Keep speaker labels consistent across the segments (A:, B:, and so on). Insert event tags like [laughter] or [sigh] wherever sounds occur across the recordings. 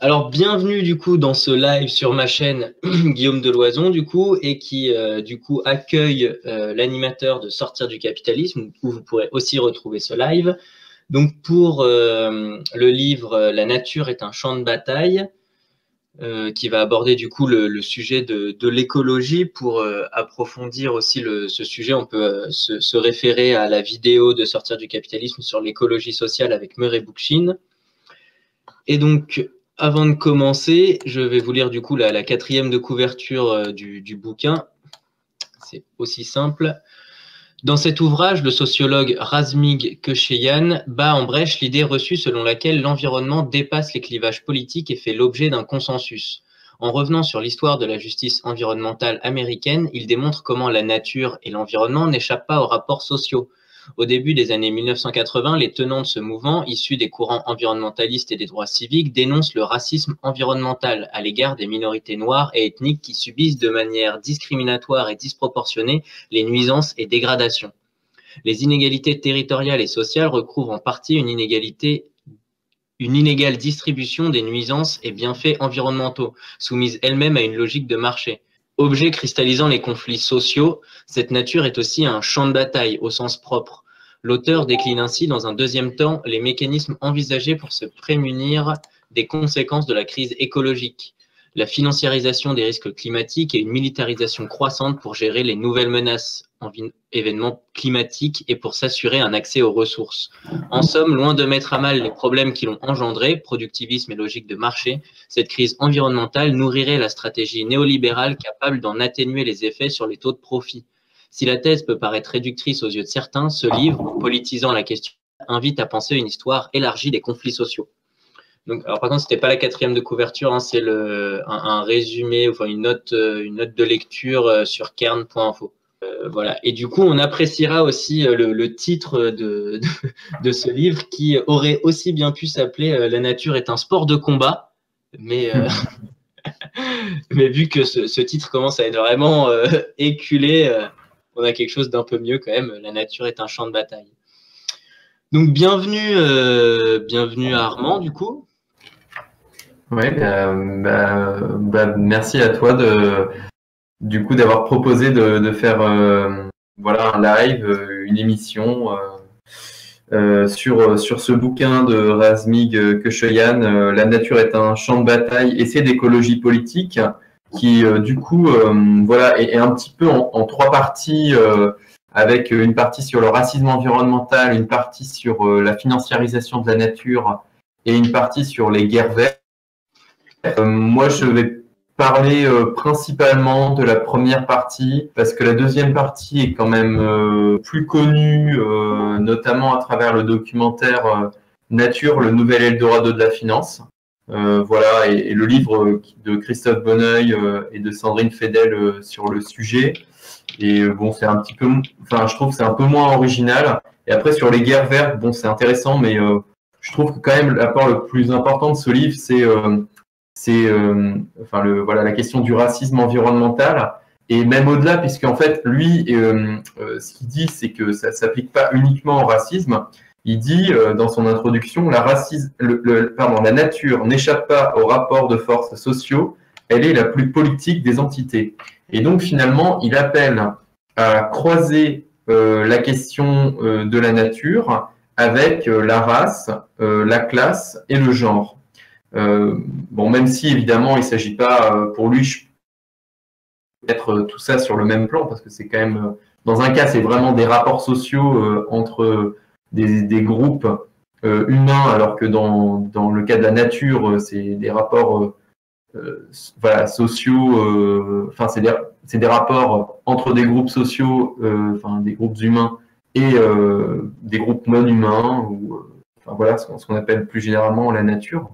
A: Alors, bienvenue du coup dans ce live sur ma chaîne [clears throat] Guillaume Deloison du coup et qui euh, du coup accueille euh, l'animateur de Sortir du capitalisme où vous pourrez aussi retrouver ce live. Donc pour euh, le livre La nature est un champ de bataille qui va aborder du coup le, sujet de, l'écologie pour approfondir aussi ce sujet. On peut se, se, référer à la vidéo de Sortir du capitalisme sur l'écologie sociale avec Murray Bookchin. Et donc avant de commencer, je vais vous lire du coup la, quatrième de couverture euh, du, bouquin. C'est aussi simple. Dans cet ouvrage, le sociologue Razmig Kesheyan bat en brèche l'idée reçue selon laquelle l'environnement dépasse les clivages politiques et fait l'objet d'un consensus. En revenant sur l'histoire de la justice environnementale américaine, il démontre comment la nature et l'environnement n'échappent pas aux rapports sociaux. Au début des années 1980, les tenants de ce mouvement, issus des courants environnementalistes et des droits civiques, dénoncent le racisme environnemental à l'égard des minorités noires et ethniques qui subissent de manière discriminatoire et disproportionnée les nuisances et dégradations. Les inégalités territoriales et sociales recouvrent en partie une inégale distribution des nuisances et bienfaits environnementaux, soumises elles-mêmes à une logique de marché. Objet cristallisant les conflits sociaux, cette nature est aussi un champ de bataille au sens propre. L'auteur décline ainsi dans un deuxième temps les mécanismes envisagés pour se prémunir des conséquences de la crise écologique la financiarisation des risques climatiques et une militarisation croissante pour gérer les nouvelles menaces en événements climatiques et pour s'assurer un accès aux ressources. En somme, loin de mettre à mal les problèmes qui l'ont engendré, productivisme et logique de marché, cette crise environnementale nourrirait la stratégie néolibérale capable d'en atténuer les effets sur les taux de profit. Si la thèse peut paraître réductrice aux yeux de certains, ce livre, politisant la question, invite à penser une histoire élargie des conflits sociaux alors par contre, c'était pas la quatrième de couverture, hein, c'est le, un, résumé, enfin une note, euh, une note de lecture euh, sur kern.info. Euh, voilà. Et du coup, on appréciera aussi le, titre de, de, ce livre qui aurait aussi bien pu s'appeler La nature est un sport de combat, mais, [laughs] mais vu que ce, titre commence à être vraiment éculé, on a quelque chose d'un peu mieux quand même. La nature est un champ de bataille. Donc bienvenue, bienvenue à Armand du coup.
B: Oui, euh, bah, bah, merci à toi de du coup d'avoir proposé de, de faire euh, voilà un live, euh, une émission sur sur ce bouquin de Razmig Kesheyan, La nature est un champ de bataille, essai d'écologie politique, qui du coup voilà est, un petit peu en, en trois parties avec une partie sur le racisme environnemental, une partie sur la financiarisation de la nature et une partie sur les guerres vertes. Euh, moi, je vais parler euh, principalement de la première partie parce que la deuxième partie est quand même euh, plus connue, notamment à travers le documentaire Nature, le nouvel Eldorado de la finance. voilà, et, le livre de Christophe Bonneuil et de Sandrine Fedel sur le sujet. Et bon, c'est un petit peu, enfin, je trouve que c'est un peu moins original. Et après, sur les guerres vertes, bon, c'est intéressant, mais je trouve que quand même l'apport le plus important de ce livre, c'est c'est euh, enfin le voilà la question du racisme environnemental. Et même au-delà puisqu'en fait lui euh, euh, ce qu'il dit c'est que ça s'applique pas uniquement au racisme. Il dit dans son introduction la racisme le, pardon la nature n'échappe pas aux rapports de force sociaux. Elle est la plus politique des entités. Et donc finalement il appelle à croiser la question de la nature avec la race, la classe et le genre. Euh, bon, même si évidemment il ne s'agit pas euh, pour lui mettre tout ça sur le même plan, parce que c'est quand même, euh, dans un cas, c'est vraiment des rapports sociaux entre des, groupes humains, alors que dans, dans, le cas de la nature, c'est des rapports voilà, sociaux, enfin, c'est des, des, rapports entre des groupes sociaux, enfin, des groupes humains et des groupes non humains, ou enfin, voilà, ce qu'on appelle plus généralement la nature.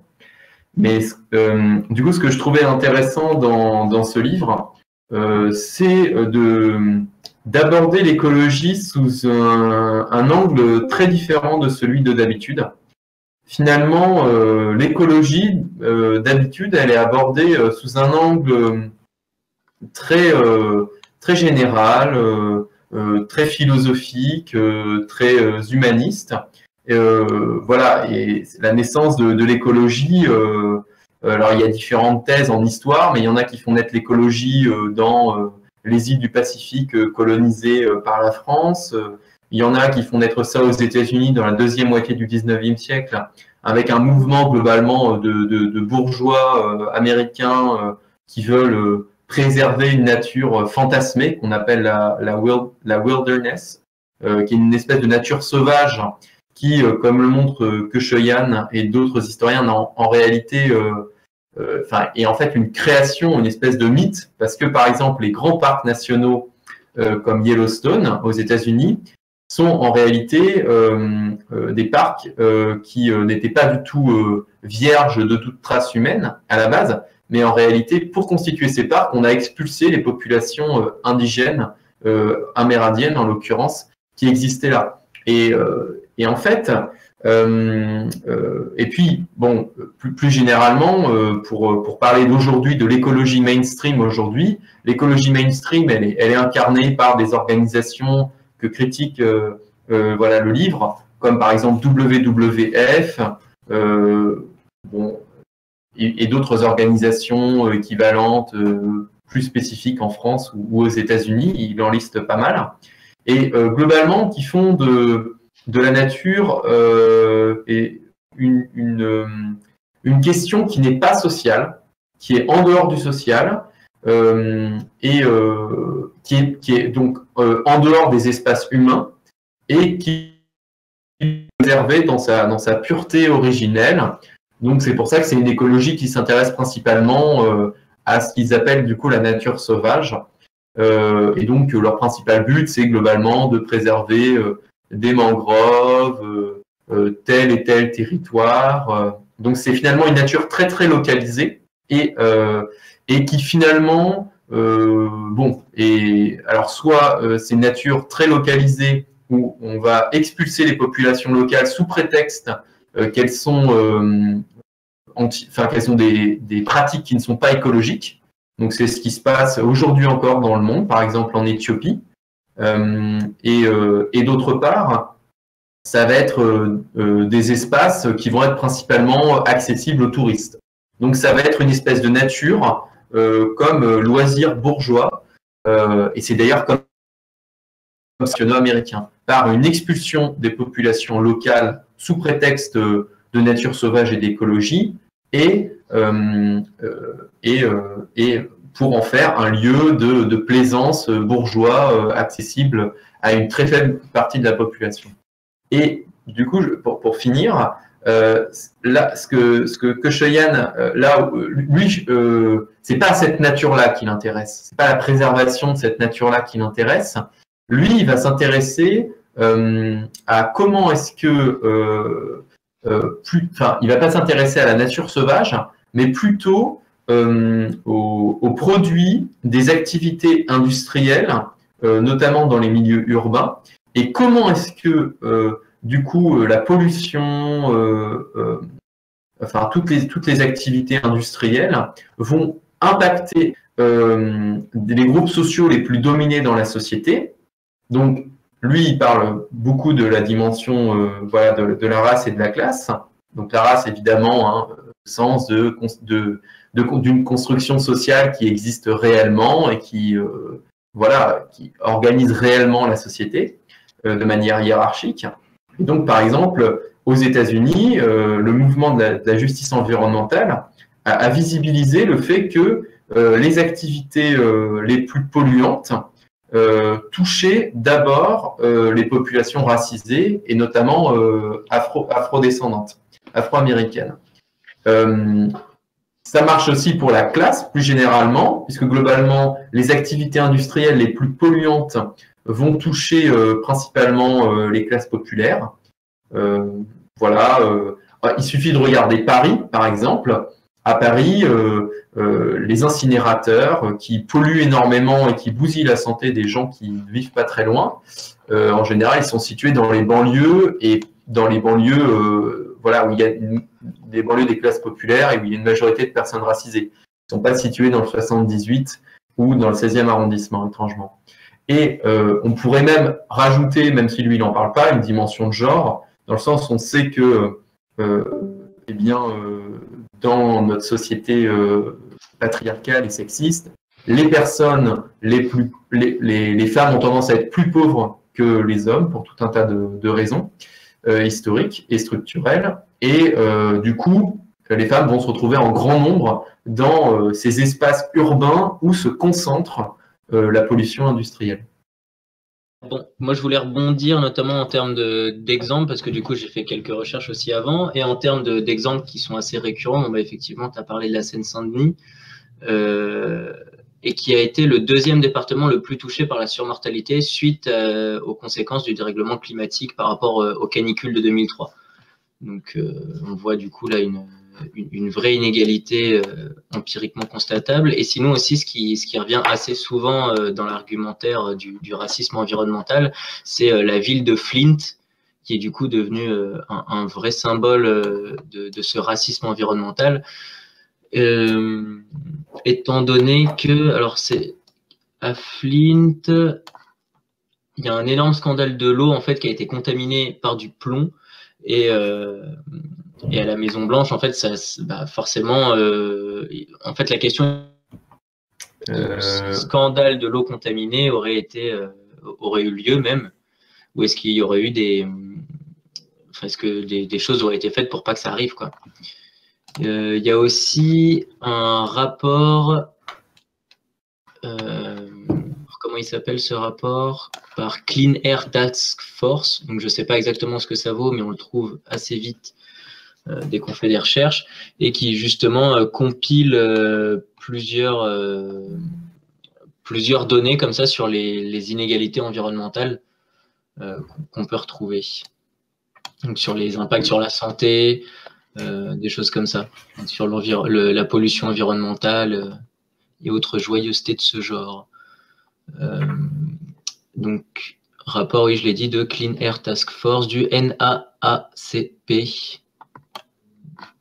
B: Mais euh, du coup, ce que je trouvais intéressant dans, dans ce livre, euh, c'est de d'aborder l'écologie sous un, un, angle très différent de celui de d'habitude. Finalement, euh, l'écologie euh, d'habitude, elle est abordée euh, sous un angle très très général, très philosophique, très humaniste. Euh, voilà, et la naissance de, l'écologie, euh, alors il y a différentes thèses en histoire, mais il y en a qui font naître l'écologie dans les îles du Pacifique colonisées par la France. Il y en a qui font naître ça aux États-Unis dans la deuxième moitié du 19e siècle, avec un mouvement globalement de, bourgeois américains qui veulent préserver une nature fantasmée qu'on appelle la, la, wilderness, qui est une espèce de nature sauvage qui, euh, comme le montre euh, Köchoyan et d'autres historiens, en, en réalité euh, enfin, est en fait une création, une espèce de mythe, parce que par exemple les grands parcs nationaux comme Yellowstone aux États-Unis sont en réalité des parcs qui n'étaient pas du tout vierges de toute trace humaine à la base, mais en réalité pour constituer ces parcs, on a expulsé les populations indigènes, amérindiennes en l'occurrence, qui existaient là. Et, et en fait, euh, euh, et puis, bon, plus, plus généralement, euh, pour, pour parler d'aujourd'hui, de l'écologie mainstream aujourd'hui, l'écologie mainstream, elle est, elle est incarnée par des organisations que critique voilà, le livre, comme par exemple WWF, bon, et, et d'autres organisations équivalentes, plus spécifiques en France ou, aux États-Unis, il en liste pas mal, et globalement qui font de de la nature euh, est une, une, euh, une, question qui n'est pas sociale, qui est en dehors du social, euh, et euh, qui, est, qui, est, donc euh, en dehors des espaces humains, et qui est préservée dans sa, dans sa pureté originelle. Donc c'est pour ça que c'est une écologie qui s'intéresse principalement euh, à ce qu'ils appellent du coup la nature sauvage. et donc leur principal but, c'est globalement de préserver des mangroves, euh, euh, tel et tel territoire. Euh. donc c'est finalement une nature très très localisée et, et qui finalement, bon, et alors soit c'est une nature très localisée où on va expulser les populations locales sous prétexte qu'elles sont enfin qu'elles des, des, pratiques qui ne sont pas écologiques. Donc c'est ce qui se passe aujourd'hui encore dans le monde, par exemple en Éthiopie. Euh, et, euh, et d'autre part, ça va être euh, des espaces qui vont être principalement accessibles aux touristes. Donc ça va être une espèce de nature comme loisir bourgeois, et c'est d'ailleurs comme américain, par une expulsion des populations locales sous prétexte de nature sauvage et d'écologie, et, et pour en faire un lieu de, plaisance bourgeois euh, accessible à une très faible partie de la population. Et du coup, pour, finir, euh, là, ce que ce que, euh, là, lui, euh, c'est pas cette nature-là qui l'intéresse. C'est pas la préservation de cette nature-là qui l'intéresse. Lui, il va s'intéresser à comment est-ce que enfin, il va pas s'intéresser à la nature sauvage, mais plutôt euh, aux, produits des activités industrielles, euh, notamment dans les milieux urbains, et comment est-ce que, euh, du coup, la pollution, enfin, toutes les, toutes les activités industrielles vont impacter les groupes sociaux les plus dominés dans la société? Donc, lui, il parle beaucoup de la dimension voilà, de, la race et de la classe. Donc, la race, évidemment, hein, sens de, d'une construction sociale qui existe réellement et qui, euh, voilà, qui organise réellement la société euh, de manière hiérarchique. Et donc, par exemple, aux États-Unis, euh, le mouvement de la, justice environnementale a, visibilisé le fait que les activités les plus polluantes touchaient d'abord les populations racisées et notamment afro, afrodescendantes, afro-américaines. Ça marche aussi pour la classe, plus généralement, puisque globalement, les activités industrielles les plus polluantes vont toucher euh, principalement euh, les classes populaires. Euh, voilà, il suffit de regarder Paris, par exemple. À Paris, les incinérateurs qui polluent énormément et qui bousillent la santé des gens qui ne vivent pas très loin, en général, ils sont situés dans les banlieues et dans les banlieues voilà, où il y a des banlieues des classes populaires et où il y a une majorité de personnes racisées. Ils ne sont pas situés dans le 78 ou dans le 16e arrondissement, étrangement. Et euh, on pourrait même rajouter, même si lui il n'en parle pas, une dimension de genre, dans le sens où on sait que, euh, eh bien, euh, dans notre société patriarcale et sexiste, les personnes les femmes ont tendance à être plus pauvres que les hommes pour tout un tas de raisons historiques et structurelles. Et du coup, les femmes vont se retrouver en grand nombre dans ces espaces urbains où se concentre la pollution industrielle.
A: Bon, moi je voulais rebondir notamment en termes d'exemples, parce que du coup j'ai fait quelques recherches aussi avant, et en termes d'exemples qui sont assez récurrents, bah, effectivement tu as parlé de la Seine-Saint-Denis, euh, et qui a été le deuxième département le plus touché par la surmortalité suite euh, aux conséquences du dérèglement climatique par rapport euh, aux canicules de 2003. Donc on voit du coup là une, vraie inégalité euh, empiriquement constatable. Et sinon aussi, ce qui, revient assez souvent euh, dans l'argumentaire du, racisme environnemental, c'est euh, la ville de Flint, qui est du coup devenue un, vrai symbole de, ce racisme environnemental. Étant donné que, alors c'est à Flint, il y a un énorme scandale de l'eau en fait qui a été contaminé par du plomb et et à la Maison Blanche, en fait, ça, bah, forcément, euh, en fait, la question euh... scandale de l'eau contaminée aurait été, euh, aurait eu lieu même, ou est-ce qu'il y aurait eu des, est-ce que des, des, choses auraient été faites pour pas que ça arrive, quoi. Euh, il y a aussi un rapport, comment il s'appelle ce rapport par Clean Air Task Force. Donc je sais pas exactement ce que ça vaut, mais on le trouve assez vite euh, dès qu'on fait des recherches, et qui justement euh, compile euh, plusieurs, plusieurs données comme ça sur les, les inégalités environnementales qu'on peut retrouver. Donc sur les impacts sur la santé, des choses comme ça, sur le, la pollution environnementale et autres joyeusetés de ce genre. donc, rapport, oui, je l'ai dit, de Clean Air Task Force du NAACP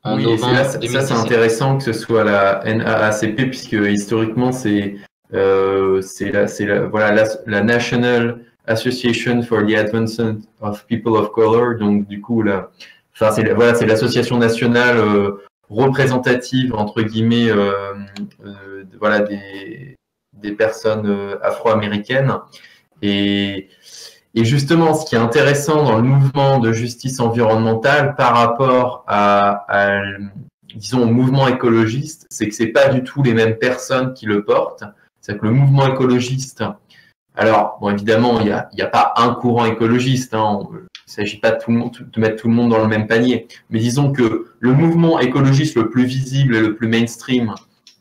B: oui, ça, c'est intéressant que ce soit la NAACP, puisque historiquement, c'est euh, la, la, voilà, la, National Association for the Advancement of People of Color. Donc, du coup, la, c'est voilà, l'association nationale euh, représentative, entre guillemets, euh, euh voilà, des, des personnes afro-américaines. Et et justement, ce qui est intéressant dans le mouvement de justice environnementale par rapport à, disons, au mouvement écologiste, c'est que c'est pas du tout les mêmes personnes qui le portent. C'est que le mouvement écologiste, alors, bon, évidemment, il n'y a, y a, pas un courant écologiste. Hein, il ne s'agit pas de, mettre tout le monde dans le même panier. Mais disons que le mouvement écologiste le plus visible et le plus mainstream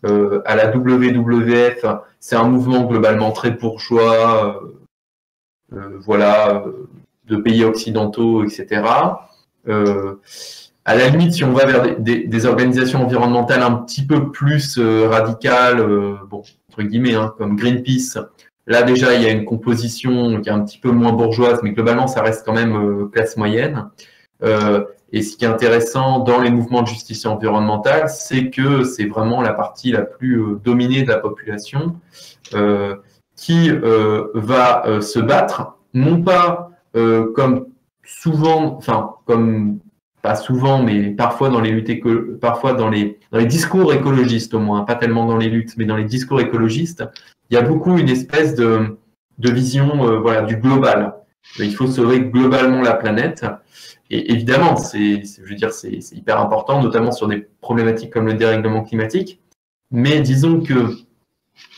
B: euh, à la WWF, c'est un mouvement globalement très bourgeois. Euh, euh, voilà, de pays occidentaux, etc. À la limite, si on va vers des, organisations environnementales un petit peu plus radicales, bon, entre guillemets, hein, comme Greenpeace, là déjà, il y a une composition qui est un petit peu moins bourgeoise, mais globalement, ça reste quand même classe moyenne. et ce qui est intéressant dans les mouvements de justice environnementale, c'est que c'est vraiment la partie la plus dominée de la population qui euh, va euh, se battre, non pas euh, comme souvent, enfin comme pas souvent, mais parfois dans les luttes parfois dans les discours écologistes au moins, pas tellement dans les luttes, mais dans les discours écologistes, il y a beaucoup une espèce de, vision voilà, du global. Il faut sauver globalement la planète. Et évidemment, c'est, je veux dire, c'est hyper important, notamment sur des problématiques comme le dérèglement climatique. Mais disons que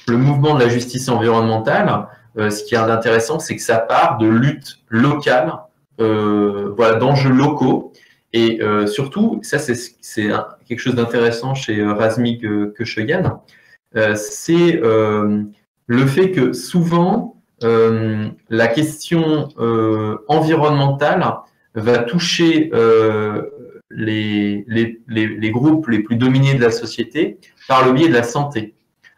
B: le mouvement de la justice environnementale, euh, ce qui est intéressant, c'est que ça part de luttes locales, euh, voilà, d'enjeux locaux. Et euh, surtout, ça c'est quelque chose d'intéressant chez Razmig Köchoyan, c'est le fait que souvent la question environnementale va toucher les, les, groupes les plus dominés de la société par le biais de la santé.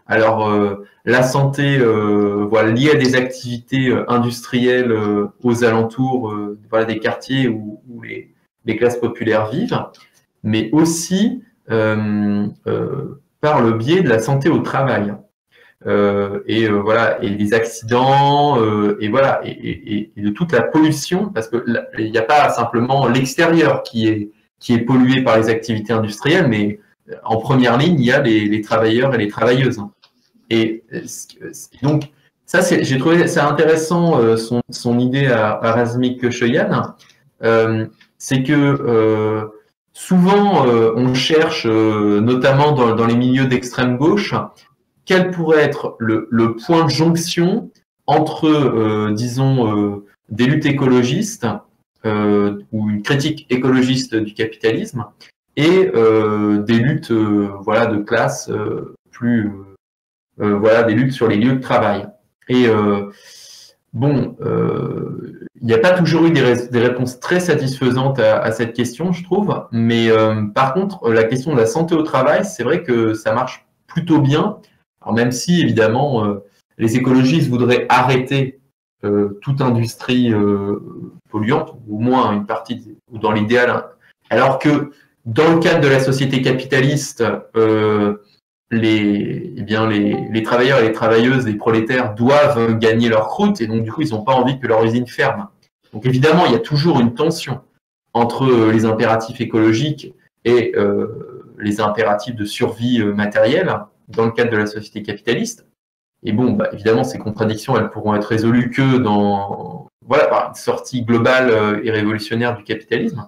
B: Alors, euh, la santé euh, voilà, liée à des activités euh, industrielles aux alentours voilà, des quartiers où, les, classes populaires vivent, mais aussi par le biais de la santé au travail. Et voilà et des accidents et voilà et, et, et, de toute la pollution parce que il n'y a pas simplement l'extérieur qui est qui est pollué par les activités industrielles mais en première ligne, il y a les, travailleurs et les travailleuses. Et donc, ça, j'ai trouvé ça intéressant, son, idée à, à Razmik c'est que souvent, on cherche, notamment dans, les milieux d'extrême gauche, quel pourrait être le, point de jonction entre, disons, des luttes écologistes euh, ou une critique écologiste du capitalisme et euh, des luttes euh, voilà de classe plus voilà des luttes sur les lieux de travail. Et bon il n'y a pas toujours eu des, réponses très satisfaisantes à, cette question je trouve. Mais par contre la question de la santé au travail c'est vrai que ça marche plutôt bien même si évidemment les écologistes voudraient arrêter euh, toute industrie euh, polluante, au moins une partie, ou dans l'idéal. Hein. Alors que dans le cadre de la société capitaliste, euh, les, eh les, travailleurs et les travailleuses, les prolétaires doivent gagner leur croûte et donc du coup ils n'ont pas envie que leur usine ferme. Donc évidemment il y a toujours une tension entre les impératifs écologiques et les impératifs de survie matérielle dans le cadre de la société capitaliste. Et bon, bah, évidemment, ces contradictions, elles pourront être résolues que dans voilà, par une sortie globale euh, et révolutionnaire du capitalisme.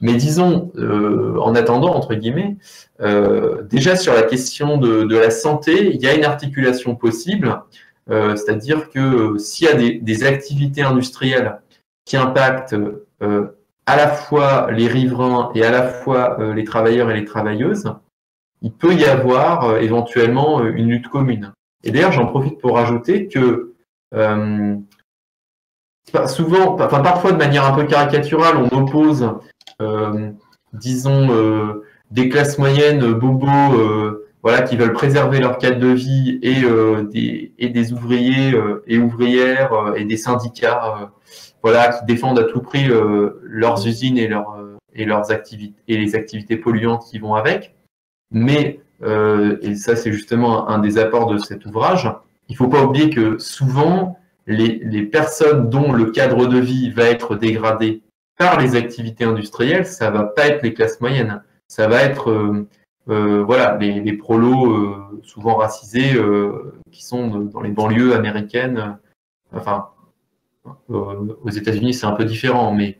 B: Mais disons, euh, en attendant, entre guillemets, euh, déjà sur la question de, la santé, il y a une articulation possible, c'est-à-dire que s'il y a des, activités industrielles qui impactent à la fois les riverains et à la fois les travailleurs et les travailleuses, il peut y avoir éventuellement une lutte commune. Et d'ailleurs, j'en profite pour rajouter que euh, souvent, enfin parfois de manière un peu caricaturale, on oppose, euh, disons, euh, des classes moyennes bobos, voilà, qui veulent préserver leur cadre de vie et des ouvriers et ouvrières et des syndicats, voilà, qui défendent à tout prix leurs usines et leurs activités et les activités polluantes qui vont avec. Mais euh, et ça c'est justement un des apports de cet ouvrage, il ne faut pas oublier que souvent, les, personnes dont le cadre de vie va être dégradé par les activités industrielles, ça va pas être les classes moyennes, ça va être euh, euh, voilà les, les prolos souvent racisés qui sont dans les banlieues américaines. Enfin, aux États-Unis c'est un peu différent, mais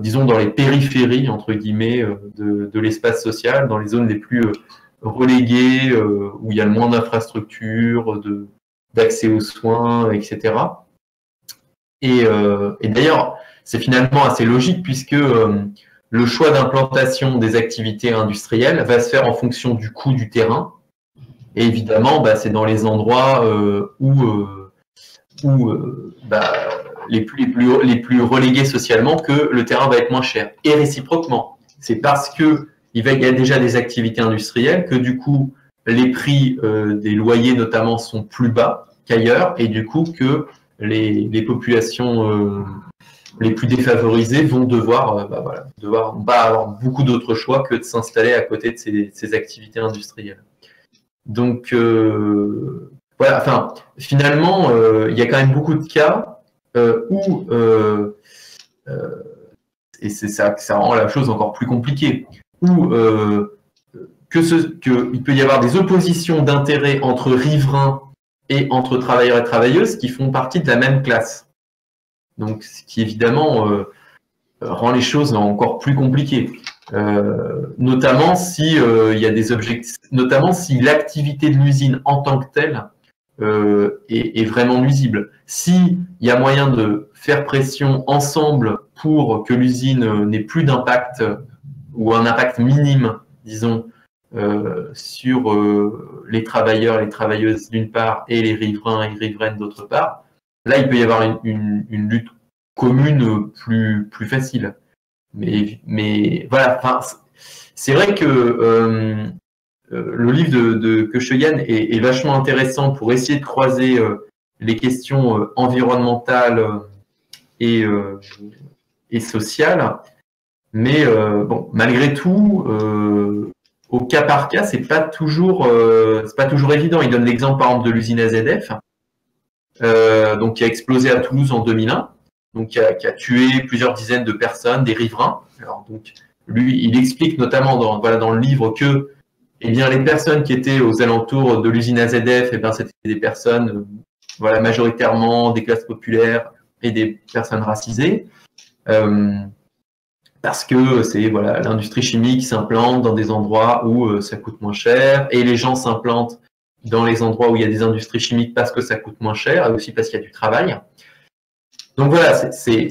B: disons dans les périphéries entre guillemets de, de l'espace social, dans les zones les plus relégués, euh, où il y a le moins d'infrastructures, d'accès aux soins, etc. Euh, et, d'ailleurs, c'est finalement assez logique puisque euh, le choix d'implantation des activités industrielles va se faire en fonction du coût du terrain. Et évidemment, bah, c'est dans les endroits où, où bah, les, plus, relégués socialement que le terrain va être moins cher. Et réciproquement, c'est parce que il, y a déjà des activités industrielles, que du coup, les prix euh, des loyers notamment sont plus bas qu'ailleurs, et du coup que les, populations euh, les plus défavorisées vont devoir, euh, bah avoir beaucoup d'autres choix que de s'installer à côté de ces, activités industrielles. Donc voilà, enfin, finalement, il y a quand même beaucoup de cas où et c'est ça, ça rend la chose encore plus compliquée où euh, que ce, qu'il peut y avoir des oppositions d'intérêts entre riverains et entre travailleurs et travailleuses qui font partie de la même classe. Donc, ce qui évidemment euh, rend les choses encore plus compliquées. Euh, notamment si il y a des objectifs, notamment si l'activité de l'usine en tant que telle est, est, vraiment nuisible. S'il y a moyen de faire pression ensemble pour que l'usine n'ait plus d'impact ou un impact minime, disons, euh, sur euh, les travailleurs les travailleuses d'une part et les riverains et riveraines d'autre part, là, il peut y avoir une, lutte commune plus, plus facile. Mais, mais voilà, c'est vrai que euh, le livre de, de est, vachement intéressant pour essayer de croiser les questions environnementales et, sociales mais euh, bon, malgré tout, euh, au cas par cas, c'est pas toujours, euh, pas toujours évident. Il donne l'exemple par exemple de l'usine AZF, donc qui a explosé à Toulouse en 2001, donc qui a, tué plusieurs dizaines de personnes, des riverains. Alors donc lui, il explique notamment dans voilà dans le livre que eh bien, les personnes qui étaient aux alentours de l'usine AZF, eh bien, c'était des personnes, voilà, majoritairement des classes populaires et des personnes racisées. parce que c'est voilà l'industrie chimique s'implante dans des endroits où ça coûte moins cher et les gens s'implantent dans les endroits où il y a des industries chimiques parce que ça coûte moins cher et aussi parce qu'il y a du travail. Donc voilà, c'est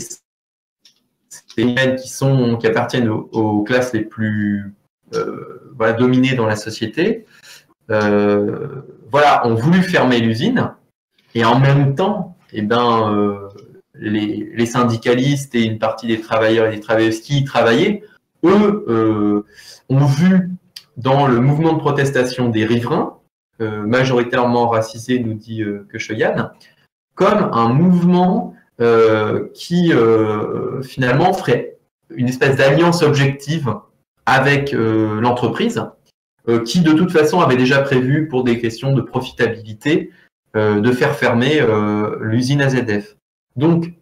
B: des domaines qui, sont, qui appartiennent aux, classes les plus euh, voilà, dominées dans la société. Euh, ont voulu fermer l'usine et en même temps, eh ben, euh, les, syndicalistes et une partie des travailleurs et des travailleuses qui y travaillaient, eux, ont vu dans le mouvement de protestation des riverains euh, majoritairement racisé, nous dit euh, Köchoyan, comme un mouvement euh, qui finalement ferait une espèce d'alliance objective avec l'entreprise, qui de toute façon avait déjà prévu pour des questions de profitabilité de faire fermer l'usine AZF. Donc,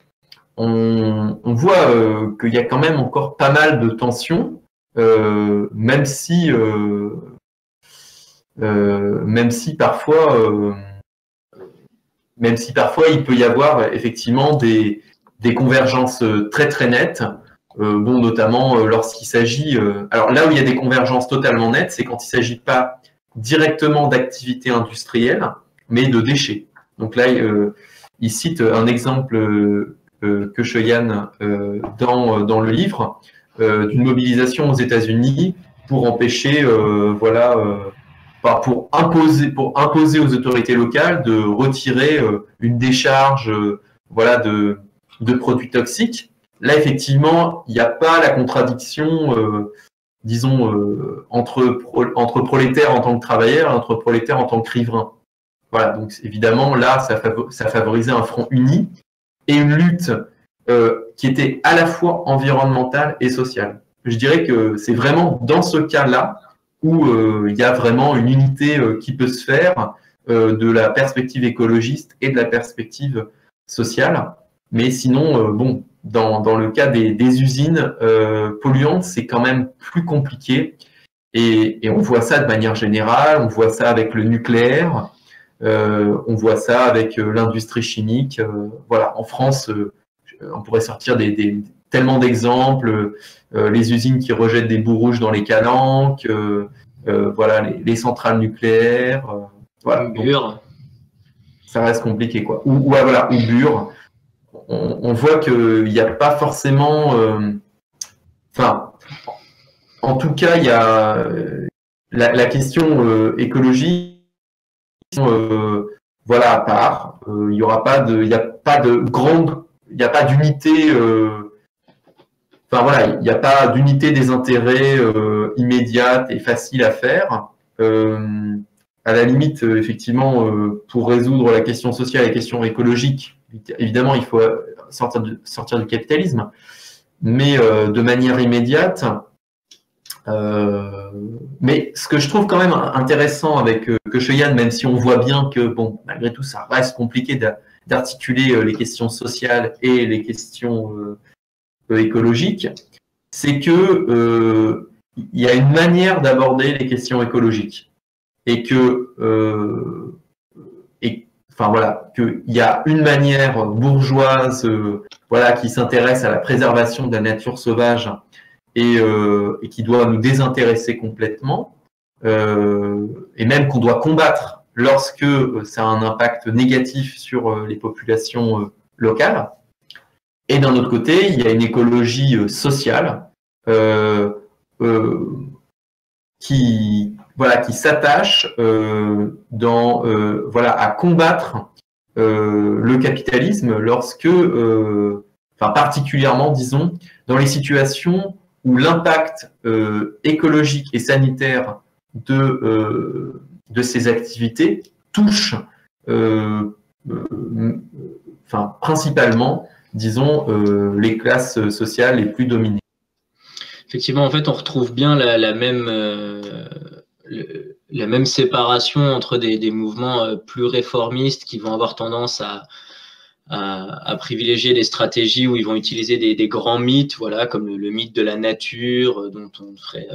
B: on, voit qu'il y a quand même encore pas mal de tensions, même si euh, même si parfois, euh, même si parfois il peut y avoir effectivement des, des convergences très très nettes. Euh, bon, notamment lorsqu'il s'agit. alors là où il y a des convergences totalement nettes, c'est quand il ne s'agit pas directement d'activités industrielles, mais de déchets. Donc là, il cite un exemple que Cheyenne dans, dans le livre d'une mobilisation aux États-Unis pour empêcher voilà pour imposer, pour imposer aux autorités locales de retirer euh, une décharge euh, voilà, de, de produits toxiques. Là, effectivement, il n'y a pas la contradiction, euh, disons, entre, entre prolétaires en tant que travailleurs et entre prolétaires en tant que riverains. Voilà, donc évidemment, là, ça, favorisait un front uni et une lutte qui était à la fois environnementale et sociale. Je dirais que c'est vraiment dans ce cas-là où euh, il y a vraiment une unité euh, qui peut se faire euh, de la perspective écologiste et de la perspective sociale. Mais sinon, bon, dans, dans, le cas des, des usines polluantes, c'est quand même plus compliqué. Et, et, on voit ça de manière générale, on voit ça avec le nucléaire, euh, on voit ça avec l'industrie chimique. voilà, en France, on pourrait sortir des, des tellement d'exemples. Euh, les usines qui rejettent des bouts rouges dans les calanques, euh, euh, voilà, les, centrales nucléaires. voilà. ça reste compliqué, quoi. Ou, voilà, ou bure. On, voit qu'il n'y a pas forcément. Enfin, en tout cas, il y a la, question écologique voilà à part. Il n'y aura pas de, il a pas de grande, il n'y a pas d'unité Enfin voilà, il n'y a pas d'unité des intérêts euh, immédiate et facile à faire. Euh, à la limite, euh, effectivement, euh, pour résoudre la question sociale et la question écologique, évidemment, il faut sortir, sortir du capitalisme, mais de manière immédiate. mais ce que je trouve quand même intéressant avec que Cheyenne, même si on voit bien que, bon, malgré tout, ça reste compliqué d'articuler les questions sociales et les questions euh, écologique, c'est que euh, il y a une manière d'aborder les questions écologiques et que euh, enfin voilà qu'il y a une manière bourgeoise voilà qui s'intéresse à la préservation de la nature sauvage et, et qui doit nous désintéresser complètement et même qu'on doit combattre lorsque ça a un impact négatif sur les populations locales. Et d'un autre côté, il y a une écologie euh, sociale euh, euh, qui voilà qui s'attache euh, euh, à combattre euh, le capitalisme lorsque enfin particulièrement disons dans les situations où l'impact écologique et sanitaire de ces activités touche principalement disons, les classes sociales les plus dominées.
A: Effectivement, en fait, on retrouve bien la, même, la même séparation entre des, mouvements euh, plus réformistes qui vont avoir tendance à, à, privilégier des stratégies où ils vont utiliser des, grands mythes, voilà, comme le, mythe de la nature, dont on ferait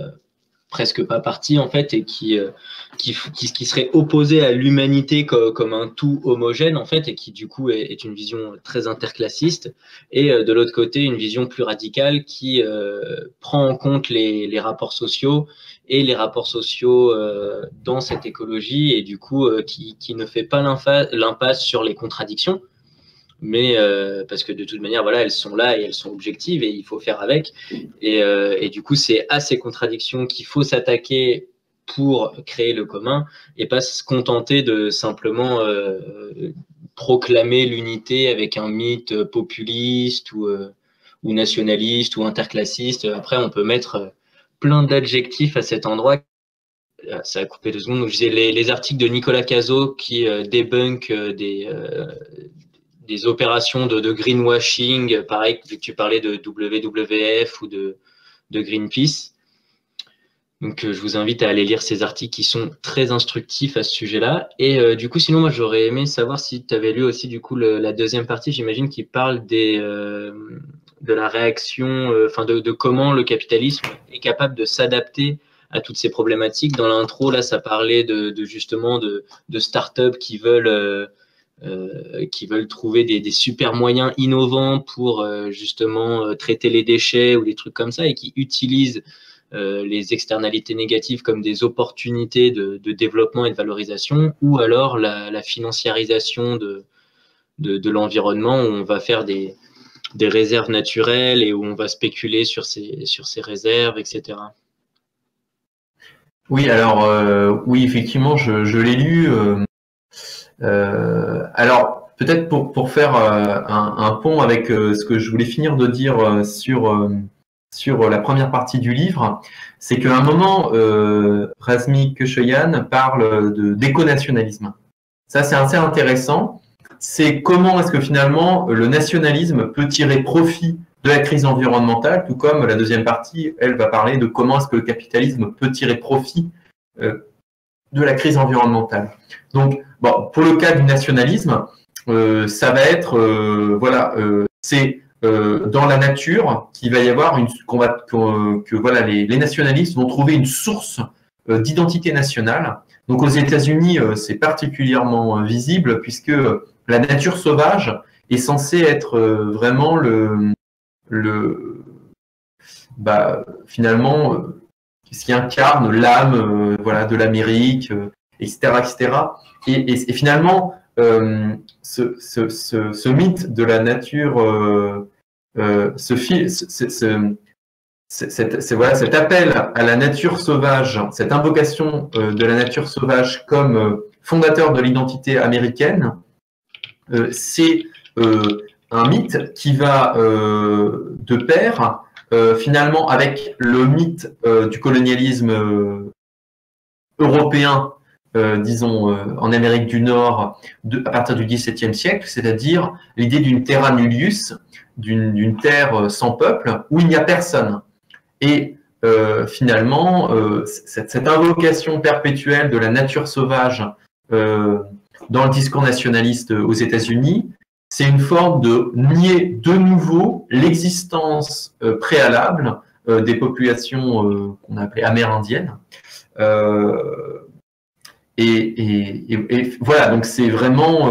A: presque pas partie en fait et qui, euh, qui, qui, serait opposé à l'humanité comme, un tout homogène en fait et qui du coup est, une vision très interclassiste. Et euh, de l'autre côté une vision plus radicale qui euh, prend en compte les, rapports sociaux et les rapports sociaux dans cette écologie et du coup qui ne fait pas l'impasse sur les contradictions mais euh, parce que de toute manière, voilà, elles sont là et elles sont objectives et il faut faire avec. Et, euh, et du coup, c'est à ces contradictions qu'il faut s'attaquer pour créer le commun et pas se contenter de simplement euh, proclamer l'unité avec un mythe populiste ou, ou nationaliste ou interclassiste. Après, on peut mettre plein d'adjectifs à cet endroit ça a coupé deux secondes. Donc, je disais les, les, articles de Nicolas Cazot qui débunk des, des opérations de, greenwashing, pareil, vu que tu parlais de WWF ou de, Greenpeace. Donc, euh, je vous invite à aller lire ces articles qui sont très instructifs à ce sujet-là. Et euh, du coup, sinon, moi, j'aurais aimé savoir si tu avais lu aussi, du coup, la deuxième partie, j'imagine, qui parle des, euh, de la réaction, enfin, de, comment le capitalisme est capable de s'adapter à toutes ces problématiques. Dans l'intro, là, ça parlait de, justement de, de startups qui veulent euh, qui veulent trouver des, super moyens innovants pour euh, justement euh, traiter les déchets ou des trucs comme ça et qui utilisent les externalités négatives comme des opportunités de, développement et de valorisation, ou alors la, financiarisation de, de, l'environnement où on va faire des, des, réserves naturelles et où on va spéculer sur ces, sur ces réserves, etc.
B: Oui, alors oui, effectivement, je, je l'ai lu. Euh, alors, peut-être pour, faire euh, un, pont avec euh, ce que je voulais finir de dire sur, la première partie du livre, c'est qu'à un moment, euh, Razmi parle de d'éco-nationalisme. Ça, c'est assez intéressant. C'est comment est-ce que finalement le nationalisme peut tirer profit de la crise environnementale, tout comme la deuxième partie, elle va parler de comment est-ce que le capitalisme peut tirer profit euh, de la crise environnementale. Donc, bon, pour le cas du nationalisme, euh, ça va être, euh, voilà, euh, c'est dans la nature qu'il va y avoir une, qu'on va, que, voilà, les, nationalistes vont trouver une source d'identité nationale. Donc, aux États-Unis, c'est particulièrement visible puisque la nature sauvage est censée être vraiment le, le, bah, finalement qui incarne l'âme euh, voilà, de l'Amérique, etc., euh, etc. Et, finalement, euh, ce, mythe de la nature, ce, voilà, cet appel à la nature sauvage, cette invocation de la nature sauvage comme fondateur de l'identité américaine, c'est un mythe qui va de pair finalement, avec le mythe euh, du colonialisme euh, européen, disons, en Amérique du Nord, à partir du XVIIe siècle, c'est-à-dire l'idée d'une terra nullius, d'une terre sans peuple, où il n'y a personne. Et finalement, cette, invocation perpétuelle de la nature sauvage dans le discours nationaliste aux États-Unis c'est une forme de nier de nouveau l'existence euh, préalable euh, des populations euh, qu'on appelait amérindiennes. Et, voilà, donc c'est vraiment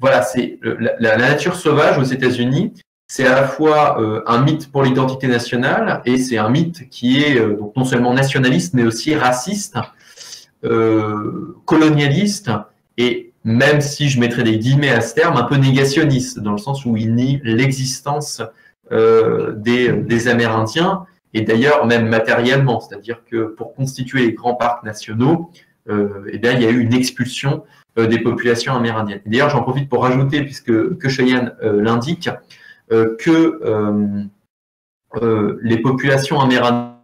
B: voilà, c'est la, nature sauvage aux États-Unis, c'est à la fois un mythe pour l'identité nationale et c'est un mythe qui est donc non seulement nationaliste mais aussi raciste, colonialiste et même si je mettrais des guillemets à ce terme, un peu négationniste, dans le sens où il nie l'existence euh, des, des, Amérindiens, et d'ailleurs même matériellement, c'est-à-dire que pour constituer les grands parcs nationaux, euh, eh bien, il y a eu une expulsion euh, des populations amérindiennes. D'ailleurs, j'en profite pour rajouter, puisque que Cheyenne euh, l'indique, euh, que les populations amérindiennes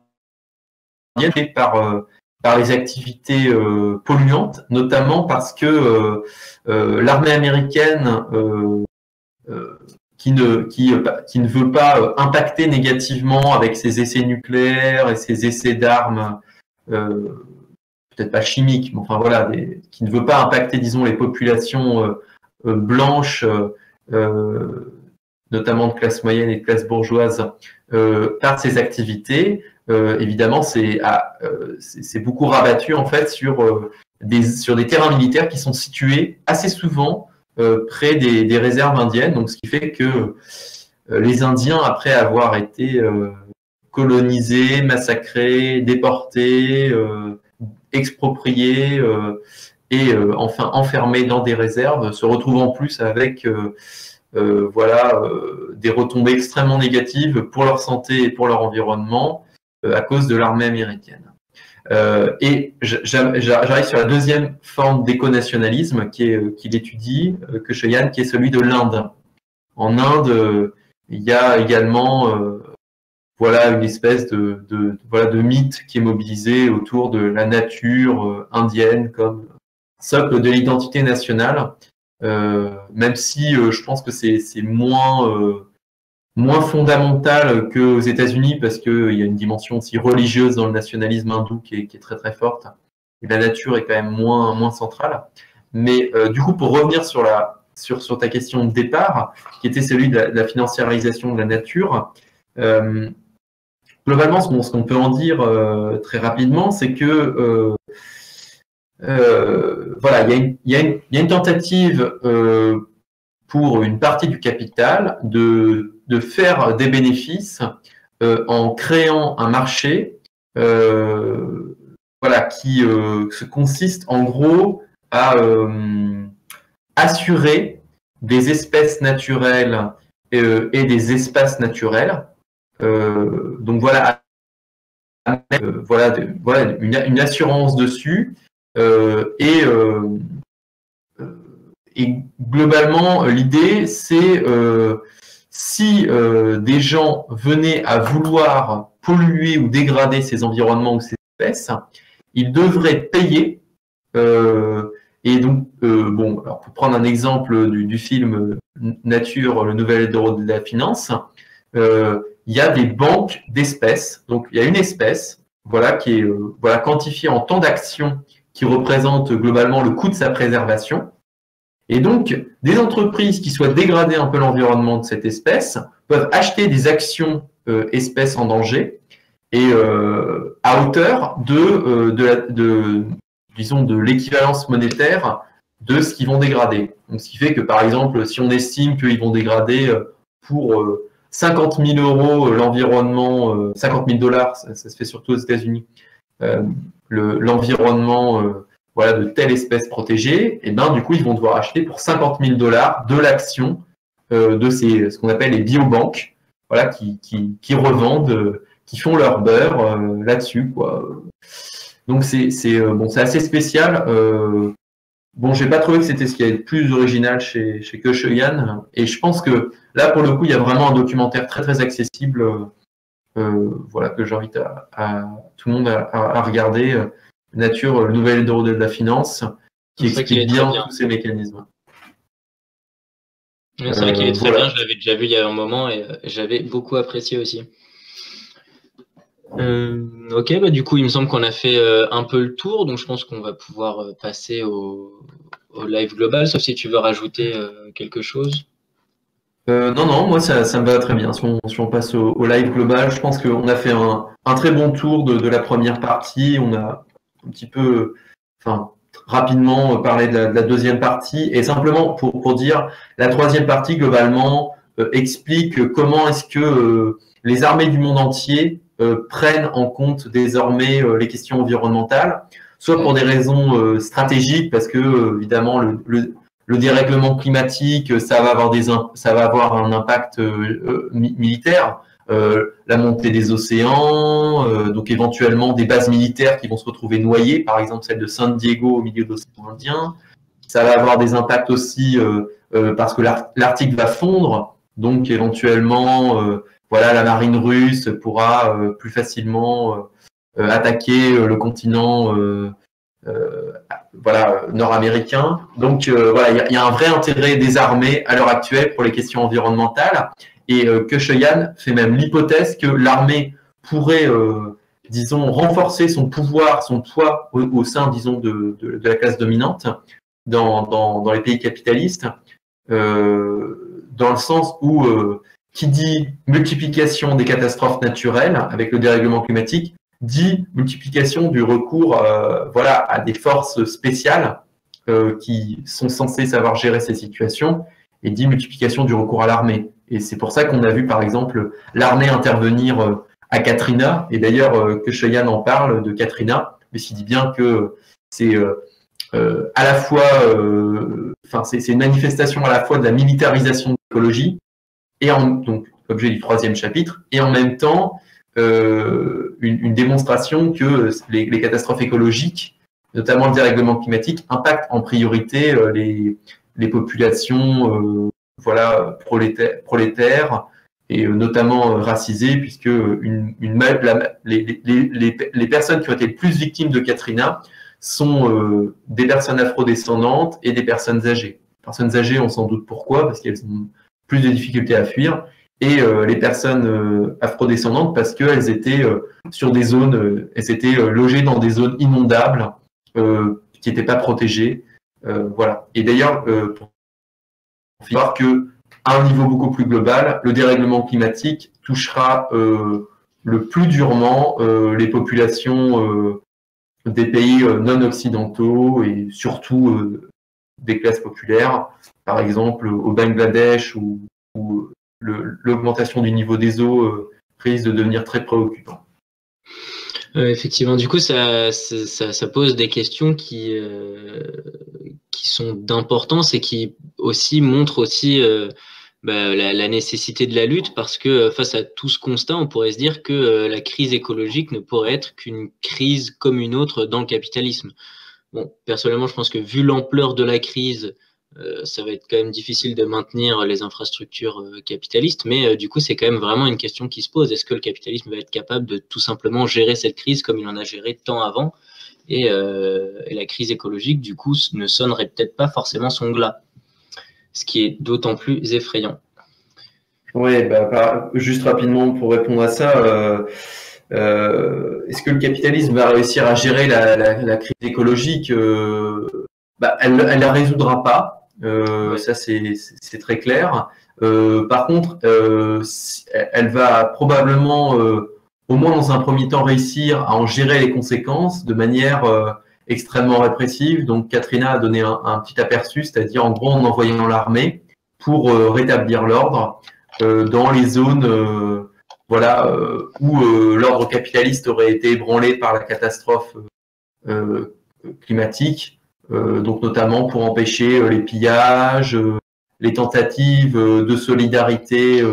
B: par par les activités euh, polluantes, notamment parce que euh, euh, l'armée américaine qui ne, qui, qui ne veut pas impacter négativement avec ses essais nucléaires et ses essais d'armes, peut-être pas chimiques, mais enfin voilà, qui ne veut pas impacter, disons, les populations blanches, notamment de classe moyenne et de classe bourgeoise, par ses activités, évidemment, c'est beaucoup rabattu en fait sur des, sur des terrains militaires qui sont situés assez souvent près des, réserves indiennes. Donc, ce qui fait que les Indiens, après avoir été colonisés, massacrés, déportés, expropriés et enfin enfermés dans des réserves, se retrouvent en plus avec euh, voilà, euh, des retombées extrêmement négatives pour leur santé et pour leur environnement euh, à cause de l'armée américaine. et j'arrive sur la deuxième forme d'éco-nationalisme qu'il étudie, que Cheyenne, qui est celui de l'Inde. En Inde, il y a également voilà une espèce de, voilà de mythe qui est mobilisé autour de la nature indienne comme socle de l'identité nationale. Euh, même si euh, je pense que c'est moins euh, moins fondamental qu'aux États-Unis parce qu'il y a une dimension aussi religieuse dans le nationalisme hindou qui est, très très forte. La nature est quand même moins, moins centrale. Mais du coup, pour revenir sur, la, sur, ta question de départ, qui était celui de la, financiarisation de la nature, euh, globalement, ce qu'on peut en dire euh, très rapidement, c'est que euh, euh, voilà, il y, a une tentative euh, pour une partie du capital de, de faire des bénéfices euh, en créant un marché voilà, qui se consiste en gros à assurer des espèces naturelles et des espaces naturels. donc voilà, voilà, voilà une, assurance dessus euh, euh, euh, et, globalement, l'idée, c'est si des gens venaient à vouloir polluer ou dégrader ces environnements ou ces espèces, ils devraient payer. et donc, bon, alors pour prendre un exemple du, film Nature, le nouvel héros de la finance, il y a des banques d'espèces. Donc, il y a une espèce, voilà, qui est quantifiée en temps d'action qui représente globalement le coût de sa préservation. Et donc, des entreprises qui souhaitent dégrader un peu l'environnement de cette espèce peuvent acheter des actions euh, espèces en danger et euh, à hauteur de, euh, de, disons, de l'équivalence monétaire de ce qu'ils vont dégrader. Donc, ce qui fait que, par exemple, si on estime qu'ils vont dégrader pour 50 000 euros l'environnement, 50 000 dollars, ça, se fait surtout aux États-Unis, l'environnement voilà, de telle espèce protégée, et ben du coup, ils vont devoir acheter pour 50 000 dollars de l'action euh, de ces, ce qu'on appelle les biobanques, voilà, qui, qui, revendent, euh, qui font leur beurre là-dessus, quoi. Donc c'est c'est bon, c'est assez spécial. Euh, bon, j'ai pas trouvé que c'était ce qui est le plus original chez chez Köcheyan, et je pense que là pour le coup, il y a vraiment un documentaire très très accessible euh, voilà, que j'invite à, tout le monde à, regarder. Euh, Nature, le nouvel héros de la finance, qui explique bien, tous ces mécanismes.
A: C'est vrai qu'il est très bien, je l'avais déjà vu il y a un moment et euh, j'avais beaucoup apprécié aussi. ok, bah, du coup, il me semble qu'on a fait un peu le tour, donc je pense qu'on va pouvoir passer au, live global, sauf si tu veux rajouter quelque chose.
B: Euh, non, non, moi ça, ça, me va très bien. Si on, si on passe au, live global, je pense qu'on a fait un, un, très bon tour de, de, la première partie. On a un petit peu, enfin, rapidement de la, de la deuxième partie. Et simplement pour, dire, la troisième partie, globalement, euh, explique comment est-ce que euh, les armées du monde entier prennent en compte désormais les questions environnementales, soit pour des raisons stratégiques, parce que évidemment le, le le dérèglement climatique, ça va avoir, un impact euh, euh, militaire. Euh, la montée des océans, donc éventuellement des bases militaires qui vont se retrouver noyées, par exemple celle de San Diego au milieu de l'océan Indien. Ça va avoir des impacts aussi parce que l'Arctique va fondre, donc éventuellement, voilà, la marine russe pourra plus facilement attaquer le continent euh, voilà, nord-américain. Donc euh, voilà, il y, a un vrai intérêt des armées à l'heure actuelle pour les questions environnementales. Et euh, fait même l'hypothèse que l'armée pourrait, euh, disons, renforcer son pouvoir, son poids au, sein, disons, de, de, la classe dominante dans, dans, dans les pays capitalistes, dans le sens où qui dit multiplication des catastrophes naturelles avec le dérèglement climatique, dit multiplication du recours voilà, à des forces spéciales qui sont censées savoir gérer ces situations et dit multiplication du recours à l'armée. Et c'est pour ça qu'on a vu, par exemple, l'armée intervenir à Katrina. Et d'ailleurs, que Shoyan en parle de Katrina, mais il dit bien que c'est euh, à la fois, euh, enfin, c'est une manifestation à la fois de la militarisation de l'écologie et en, donc l'objet du troisième chapitre, et en même temps euh, une, démonstration que les, catastrophes écologiques, notamment le dérèglement climatique, impactent en priorité les, les populations voilà, prolétaires, prolétaires et notamment racisées, puisque une, une les, les, les, personnes qui ont été les plus victimes de Katrina sont euh, des personnes afrodescendantes et des personnes âgées. Les personnes âgées, on s'en doute pourquoi, parce qu'elles ont plus de difficultés à fuir, et euh, les personnes euh, afrodescendantes parce qu'elles étaient sur des zones, elles étaient logées dans des zones inondables qui n'étaient pas protégées. voilà. Et d'ailleurs, pour voir que un niveau beaucoup plus global, le dérèglement climatique touchera le plus durement les populations des pays euh, non occidentaux et surtout euh, des classes populaires, par exemple au Bangladesh où, l'augmentation du niveau des eaux euh, risque de devenir très préoccupant.
A: effectivement, du coup, ça, pose des questions qui, qui sont d'importance et qui aussi montrent aussi bah, la, nécessité de la lutte parce que euh, face à tout ce constat, on pourrait se dire que euh, la crise écologique ne pourrait être qu'une crise comme une autre dans le capitalisme. Bon, personnellement, je pense que vu l'ampleur de la crise, euh, ça va être quand même difficile de maintenir les infrastructures capitalistes, mais du coup, c'est quand même vraiment une question qui se pose. Est-ce que le capitalisme va être capable de tout simplement gérer cette crise comme il en a géré tant avant? Et, et la crise écologique, du coup, ne sonnerait peut-être pas forcément son glas ce qui est d'autant plus effrayant.
B: Oui, bah, juste rapidement pour répondre à ça, euh, euh, est-ce que le capitalisme va réussir à gérer la, crise écologique euh, bah, Elle ne la résoudra pas, ça c'est très clair. par contre, elle va probablement, au moins dans un premier temps, réussir à en gérer les conséquences de manière extrêmement répressive. Donc Katrina a donné un, petit aperçu, c'est-à-dire en gros en envoyant l'armée pour euh, rétablir l'ordre euh, dans les zones euh, voilà, où l'ordre capitaliste aurait été ébranlé par la catastrophe climatique, donc notamment pour empêcher les pillages, les tentatives de solidarité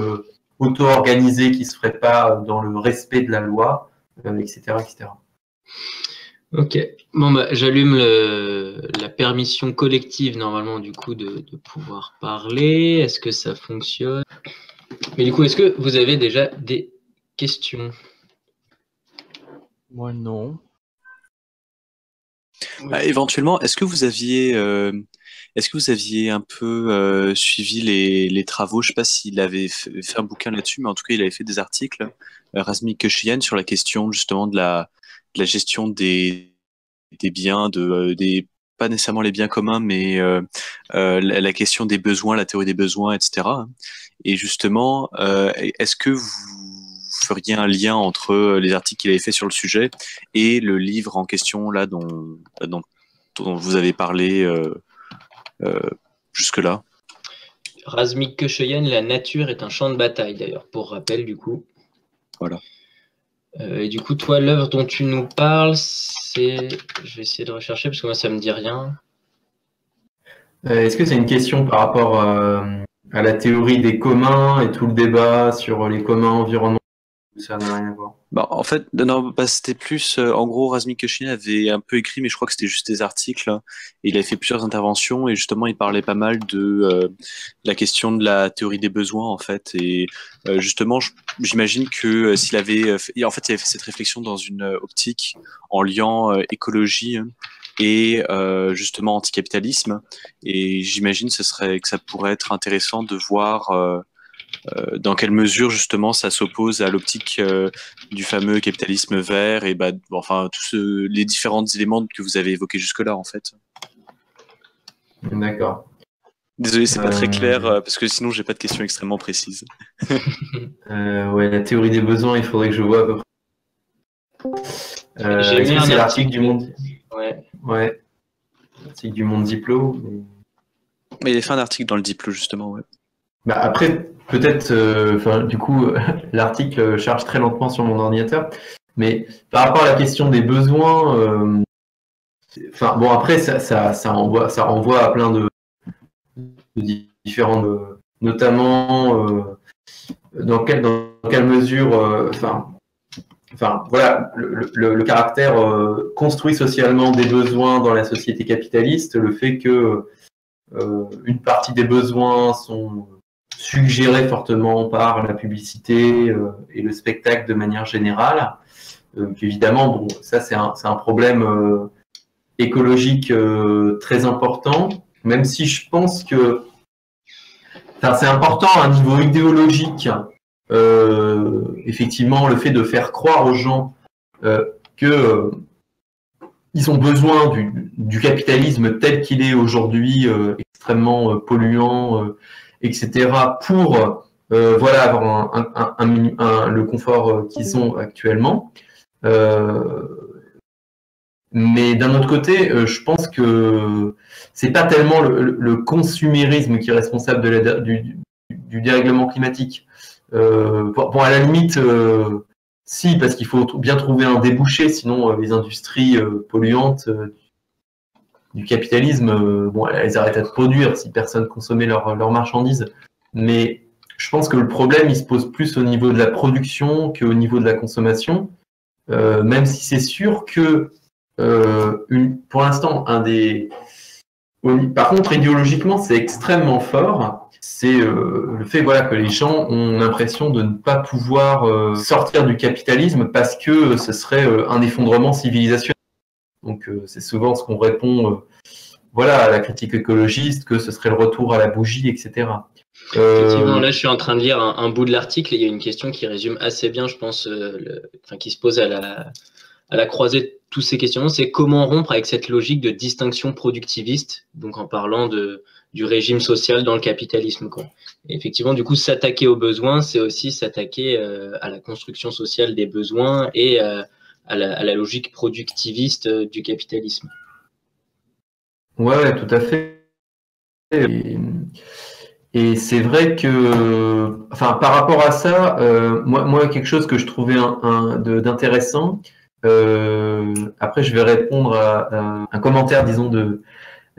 B: auto-organisée qui ne se feraient pas dans le respect de la loi, etc., etc.
A: Ok. Bon, bah, j'allume la permission collective, normalement, du coup, de, pouvoir parler. Est-ce que ça fonctionne? Mais du coup, est-ce que vous avez déjà des questions?
C: Moi, non.
D: Bah, éventuellement, est-ce que vous aviez, euh, est-ce que vous aviez un peu euh, suivi les, travaux? Je ne sais pas s'il avait fait, un bouquin là-dessus, mais en tout cas, il avait fait des articles, euh, Razmik sur la question justement de la, gestion des, biens, euh, pas nécessairement les biens communs, mais euh, la, question des besoins, la théorie des besoins, etc. Et justement, est-ce que vous feriez un lien entre les articles qu'il avait fait sur le sujet et le livre en question là dont, vous avez parlé jusque-là
A: Razmik Köcheyen, La nature est un champ de bataille, d'ailleurs, pour rappel, du coup.
D: Voilà.
A: Euh, et du coup, toi, l'œuvre dont tu nous parles, c'est. Je vais essayer de rechercher parce que moi, ça me dit rien.
B: Euh, est-ce que c'est une question par rapport euh, à la théorie des communs et tout le débat sur les communs environnementaux
D: Bah, en fait, non, bah, c'était plus. Euh, en gros, Razmik Keshin avait un peu écrit, mais je crois que c'était juste des articles. Hein, et il avait fait plusieurs interventions et justement, il parlait pas mal de euh, la question de la théorie des besoins, en fait. Et euh, justement, j'imagine que s'il avait. Fait, en fait, il avait fait cette réflexion dans une optique en liant écologie hein, et justement anticapitalisme. Et j'imagine que ça pourrait être intéressant de voir euh, dans quelle mesure justement ça s'oppose à l'optique euh, du fameux capitalisme vert et bah, enfin tous les différents éléments que vous avez évoqués jusque-là en fait?
B: D'accord.
D: Désolé, c'est pas très clair parce que sinon j'ai pas de questions extrêmement précises. [laughs]
B: ouais, la théorie des besoins, il faudrait que je vois à peu près.
A: J'ai mis un article
B: du monde?
A: Ouais.
B: Ouais. L'article du monde Diplo. mais-
D: Mais il a fait un article dans le Diplo justement. Ouais.
B: Bah après, peut-être, euh, du coup, [laughs] l'article charge très lentement sur mon ordinateur. Mais par rapport à la question des besoins, euh, enfin, bon, après, ça, ça, ça, renvoie, ça renvoie à plein de, de différentes, euh, notamment euh, dans, quelle, dans quelle mesure, euh, enfin, enfin, voilà, le, le- le caractère construit socialement des besoins dans la société capitaliste, le fait que une partie des besoins sont suggérés fortement par la publicité euh, et le spectacle de manière générale. Euh, évidemment, bon, ça c'est un, problème euh, écologique très important, même si je pense que c'est important à un niveau idéologique. effectivement, le fait de faire croire aux gens euh, que euh, ils ont besoin du, capitalisme tel qu'il est aujourd'hui, extrêmement polluant, etc., pour euh, voilà, avoir un, le confort euh, qu'ils ont actuellement. Euh, mais d'un autre côté, je pense que c'est pas tellement le, consumérisme qui est responsable du, dérèglement climatique. Bon, à la limite, si, parce qu'il faut bien trouver un débouché, sinon les industries polluantes du capitalisme, euh, bon, elles arrêtent de produire si personne consommait leurs leurs marchandises. Mais je pense que le problème, il se pose plus au niveau de la production qu'au niveau de la consommation, euh, même si c'est sûr que, euh, pour l'instant, un des... Par contre, idéologiquement, c'est extrêmement fort. C'est le fait voilà, que les gens ont l'impression de ne pas pouvoir sortir du capitalisme parce que ce serait un effondrement civilisationnel. Donc euh, c'est souvent ce qu'on répond euh, voilà, à la critique écologiste, que ce serait le retour à la bougie, etc. Euh,
A: Effectivement, là, je suis en train de lire un, un bout de l'article et il y a une question qui résume assez bien, je pense, euh, le- enfin, qui se pose à la, à la croisée de tous ces questionnements, c'est comment rompre avec cette logique de distinction productiviste, donc en parlant de, du régime social dans le capitalisme. Quoi. Et effectivement, du coup, s'attaquer aux besoins, c'est aussi s'attaquer euh, à la construction sociale des besoins et euh, à, la, logique productiviste euh, du capitalisme.
B: Ouais, tout à fait. Et, c'est vrai que, enfin, par rapport à ça, euh, moi, quelque chose que je trouvais d'intéressant, euh, après, je vais répondre à un commentaire, disons, de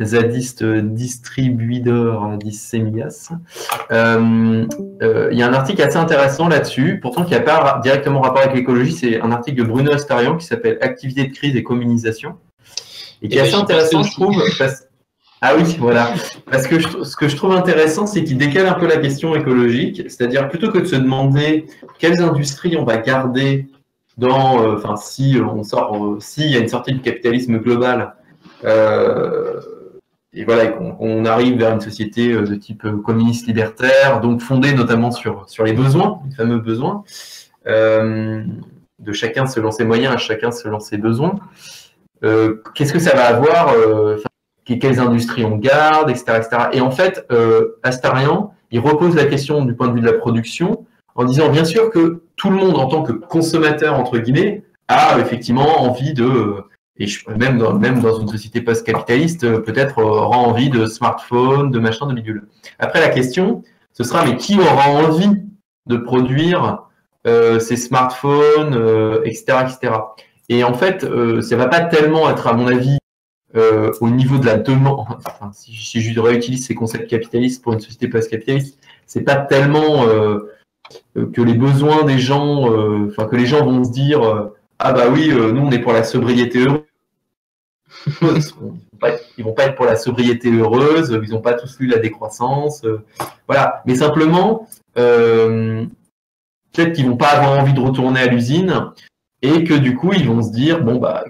B: zadiste distribuidor dissémias. Euh, euh, Il y a un article assez intéressant là-dessus, pourtant qui n'a pas directement rapport avec l'écologie, c'est un article de Bruno Astarian qui s'appelle Activité de crise et communisation, et qui
A: Eh
B: est
A: ben,
B: assez intéressant, je trouve, parce- [laughs] ah oui, voilà. Parce que je- ce que je trouve intéressant, c'est qu'il décale un peu la question écologique, c'est-à-dire plutôt que de se demander quelles industries on va garder dans, euh, enfin, si euh, on sort, euh, s'il y a une sortie du capitalisme global, euh, et voilà, qu'on arrive vers une société euh, de type euh, communiste libertaire, donc fondée notamment sur, sur les besoins, les fameux besoins, euh, de chacun selon ses moyens, à chacun selon ses besoins. Euh, Qu'est-ce que ça va avoir euh, quelles industries on garde, etc. etc. Et en fait, euh, Astarian, il repose la question du point de vue de la production en disant bien sûr que tout le monde en tant que consommateur, entre guillemets, a effectivement envie de, et je, même, dans, même dans une société post-capitaliste, euh, peut-être euh, aura envie de smartphone, de machin, de bidule. Après, la question, ce sera mais qui aura envie de produire euh, ces smartphones, euh, etc., etc. Et en fait, euh, ça va pas tellement être, à mon avis, euh, au niveau de la demande, [laughs] si, si je réutilise ces concepts capitalistes pour une société post-capitaliste, c'est pas tellement que les besoins des gens, enfin que les gens vont se dire ah bah oui, nous on est pour la sobriété. Ils ils vont pas être pour la sobriété heureuse, ils n'ont pas tous lu la décroissance, euh, voilà. Mais simplement, euh, peut-être qu'ils vont pas avoir envie de retourner à l'usine et que du coup ils vont se dire bon bah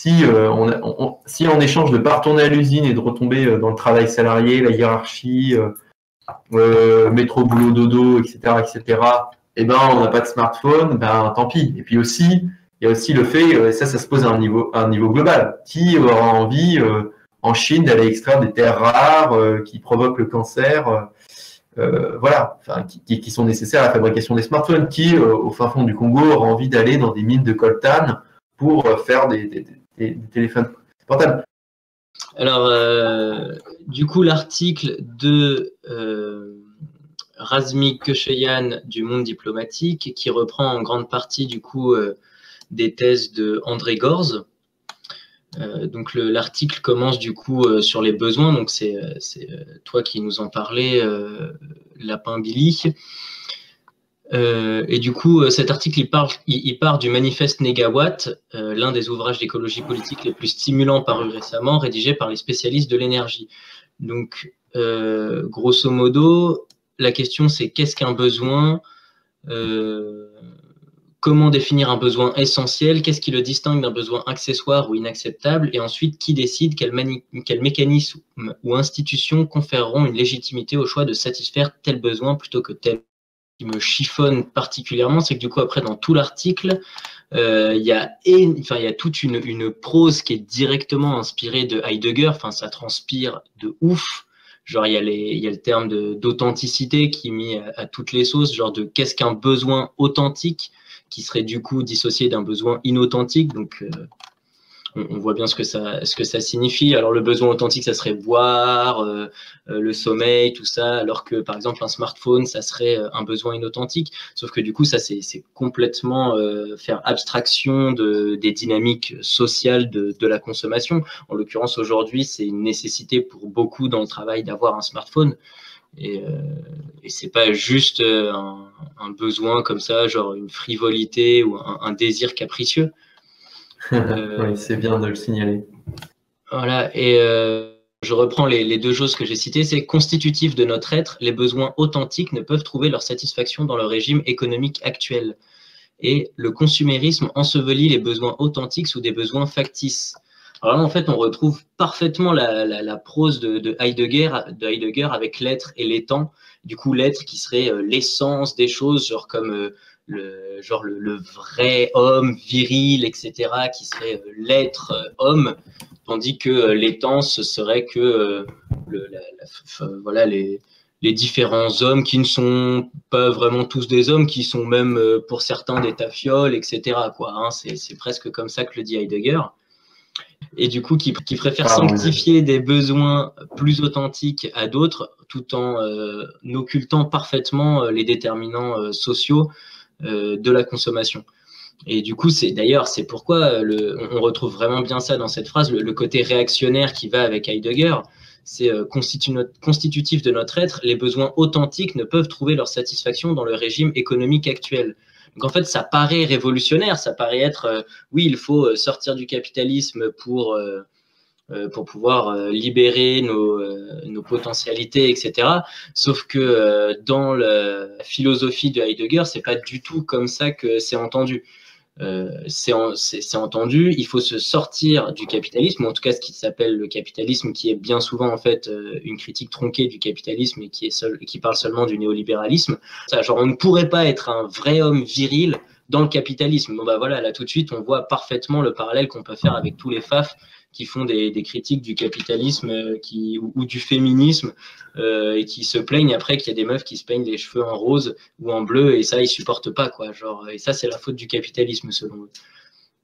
B: si, euh, on, si en échange de pas retourner à l'usine et de retomber dans le travail salarié, la hiérarchie, métro, boulot, dodo, etc., etc., eh ben, on n'a pas de smartphone, ben, tant pis. Et puis aussi, il y a aussi le fait, euh, ça, ça se pose à un niveau, global. Qui aura envie euh, en Chine d'aller extraire des terres rares qui provoquent le cancer. voilà, qui, sont nécessaires à la fabrication des smartphones, qui, au fin fond du Congo, aura envie d'aller dans des mines de coltan pour faire des, téléphones portables.
A: Alors, euh, du coup, l'article de euh, Razmik Köcheyan du Monde diplomatique, qui reprend en grande partie, du coup, euh, des thèses de André Gorz. donc, l'article commence, du coup, sur les besoins. Donc, c'est toi qui nous en parlais, Lapin Billy. Euh, et du coup, euh, cet article, il, parle, il, part du manifeste Négawatt, euh, l'un des ouvrages d'écologie politique les plus stimulants parus récemment, rédigé par les spécialistes de l'énergie. Donc, grosso modo, la question c'est qu'est-ce qu'un besoin? Comment définir un besoin essentiel Qu'est-ce qui le distingue d'un besoin accessoire ou inacceptable Et ensuite, qui décide quel, quel mécanisme ou institution conféreront une légitimité au choix de satisfaire tel besoin plutôt que tel qui me chiffonne particulièrement, c'est que du coup, après, dans tout l'article, euh, il y, a, toute une, prose qui est directement inspirée de Heidegger. Enfin, ça transpire de ouf. Genre, il y, a les, y a le terme d'authenticité qui est mis à, toutes les sauces, genre de qu'est-ce qu'un besoin authentique qui serait du coup dissocié d'un besoin inauthentique. Donc, euh, on, voit bien ce que ça, signifie. Alors le besoin authentique, ça serait boire, euh, euh, le sommeil, tout ça, alors que par exemple un smartphone, ça serait un besoin inauthentique. Sauf que du coup, ça c'est complètement faire abstraction de, des dynamiques sociales de la consommation. En l'occurrence, aujourd'hui, c'est une nécessité pour beaucoup dans le travail d'avoir un smartphone. Et, euh, et c'est pas juste un, un, besoin comme ça, genre une frivolité ou un, un désir capricieux. [laughs]
B: Euh, oui, c'est bien de le signaler.
A: Voilà, et euh, je reprends les, deux choses que j'ai citées. C'est constitutif de notre être, les besoins authentiques ne peuvent trouver leur satisfaction dans le régime économique actuel. Et le consumérisme ensevelit les besoins authentiques sous des besoins factices. Alors là, en fait, on retrouve parfaitement la, prose de, Heidegger, de Heidegger avec l'être et l'étant. Du coup, l'être qui serait euh, l'essence des choses, genre comme le genre le, vrai homme viril, etc., qui serait euh, l'être euh, homme, tandis que euh, l'étang, ce serait que les, différents hommes qui ne sont pas vraiment tous des hommes, qui sont même pour certains des tafioles, etc. Hein, c'est presque comme ça que le dit Heidegger. Et du coup, qui, qui préfère ah, sanctifier des besoins plus authentiques à d'autres, tout en occultant parfaitement les déterminants sociaux euh, de la consommation. Et du coup, c'est d'ailleurs, c'est pourquoi le, on retrouve vraiment bien ça dans cette phrase, le, côté réactionnaire qui va avec Heidegger. C'est euh, constitutif de notre être. Les besoins authentiques ne peuvent trouver leur satisfaction dans le régime économique actuel. Donc en fait, ça paraît révolutionnaire, ça paraît être, euh, oui, il faut sortir du capitalisme pour euh, pouvoir euh, libérer nos, euh, nos, potentialités, etc. Sauf que dans la philosophie de Heidegger, c'est pas du tout comme ça que c'est entendu. Euh, c'est entendu, il faut se sortir du capitalisme, ou en tout cas ce qui s'appelle le capitalisme, qui est bien souvent en fait une critique tronquée du capitalisme et qui, est qui parle seulement du néolibéralisme. Genre on ne pourrait pas être un vrai homme viril dans le capitalisme. Bah voilà, là tout de suite on voit parfaitement le parallèle qu'on peut faire avec tous les FAF qui font des, critiques du capitalisme euh, ou, du féminisme euh, et qui se plaignent après qu'il y a des meufs qui se peignent les cheveux en rose ou en bleu et ça ils supportent pas quoi genre et ça c'est la faute du capitalisme selon eux.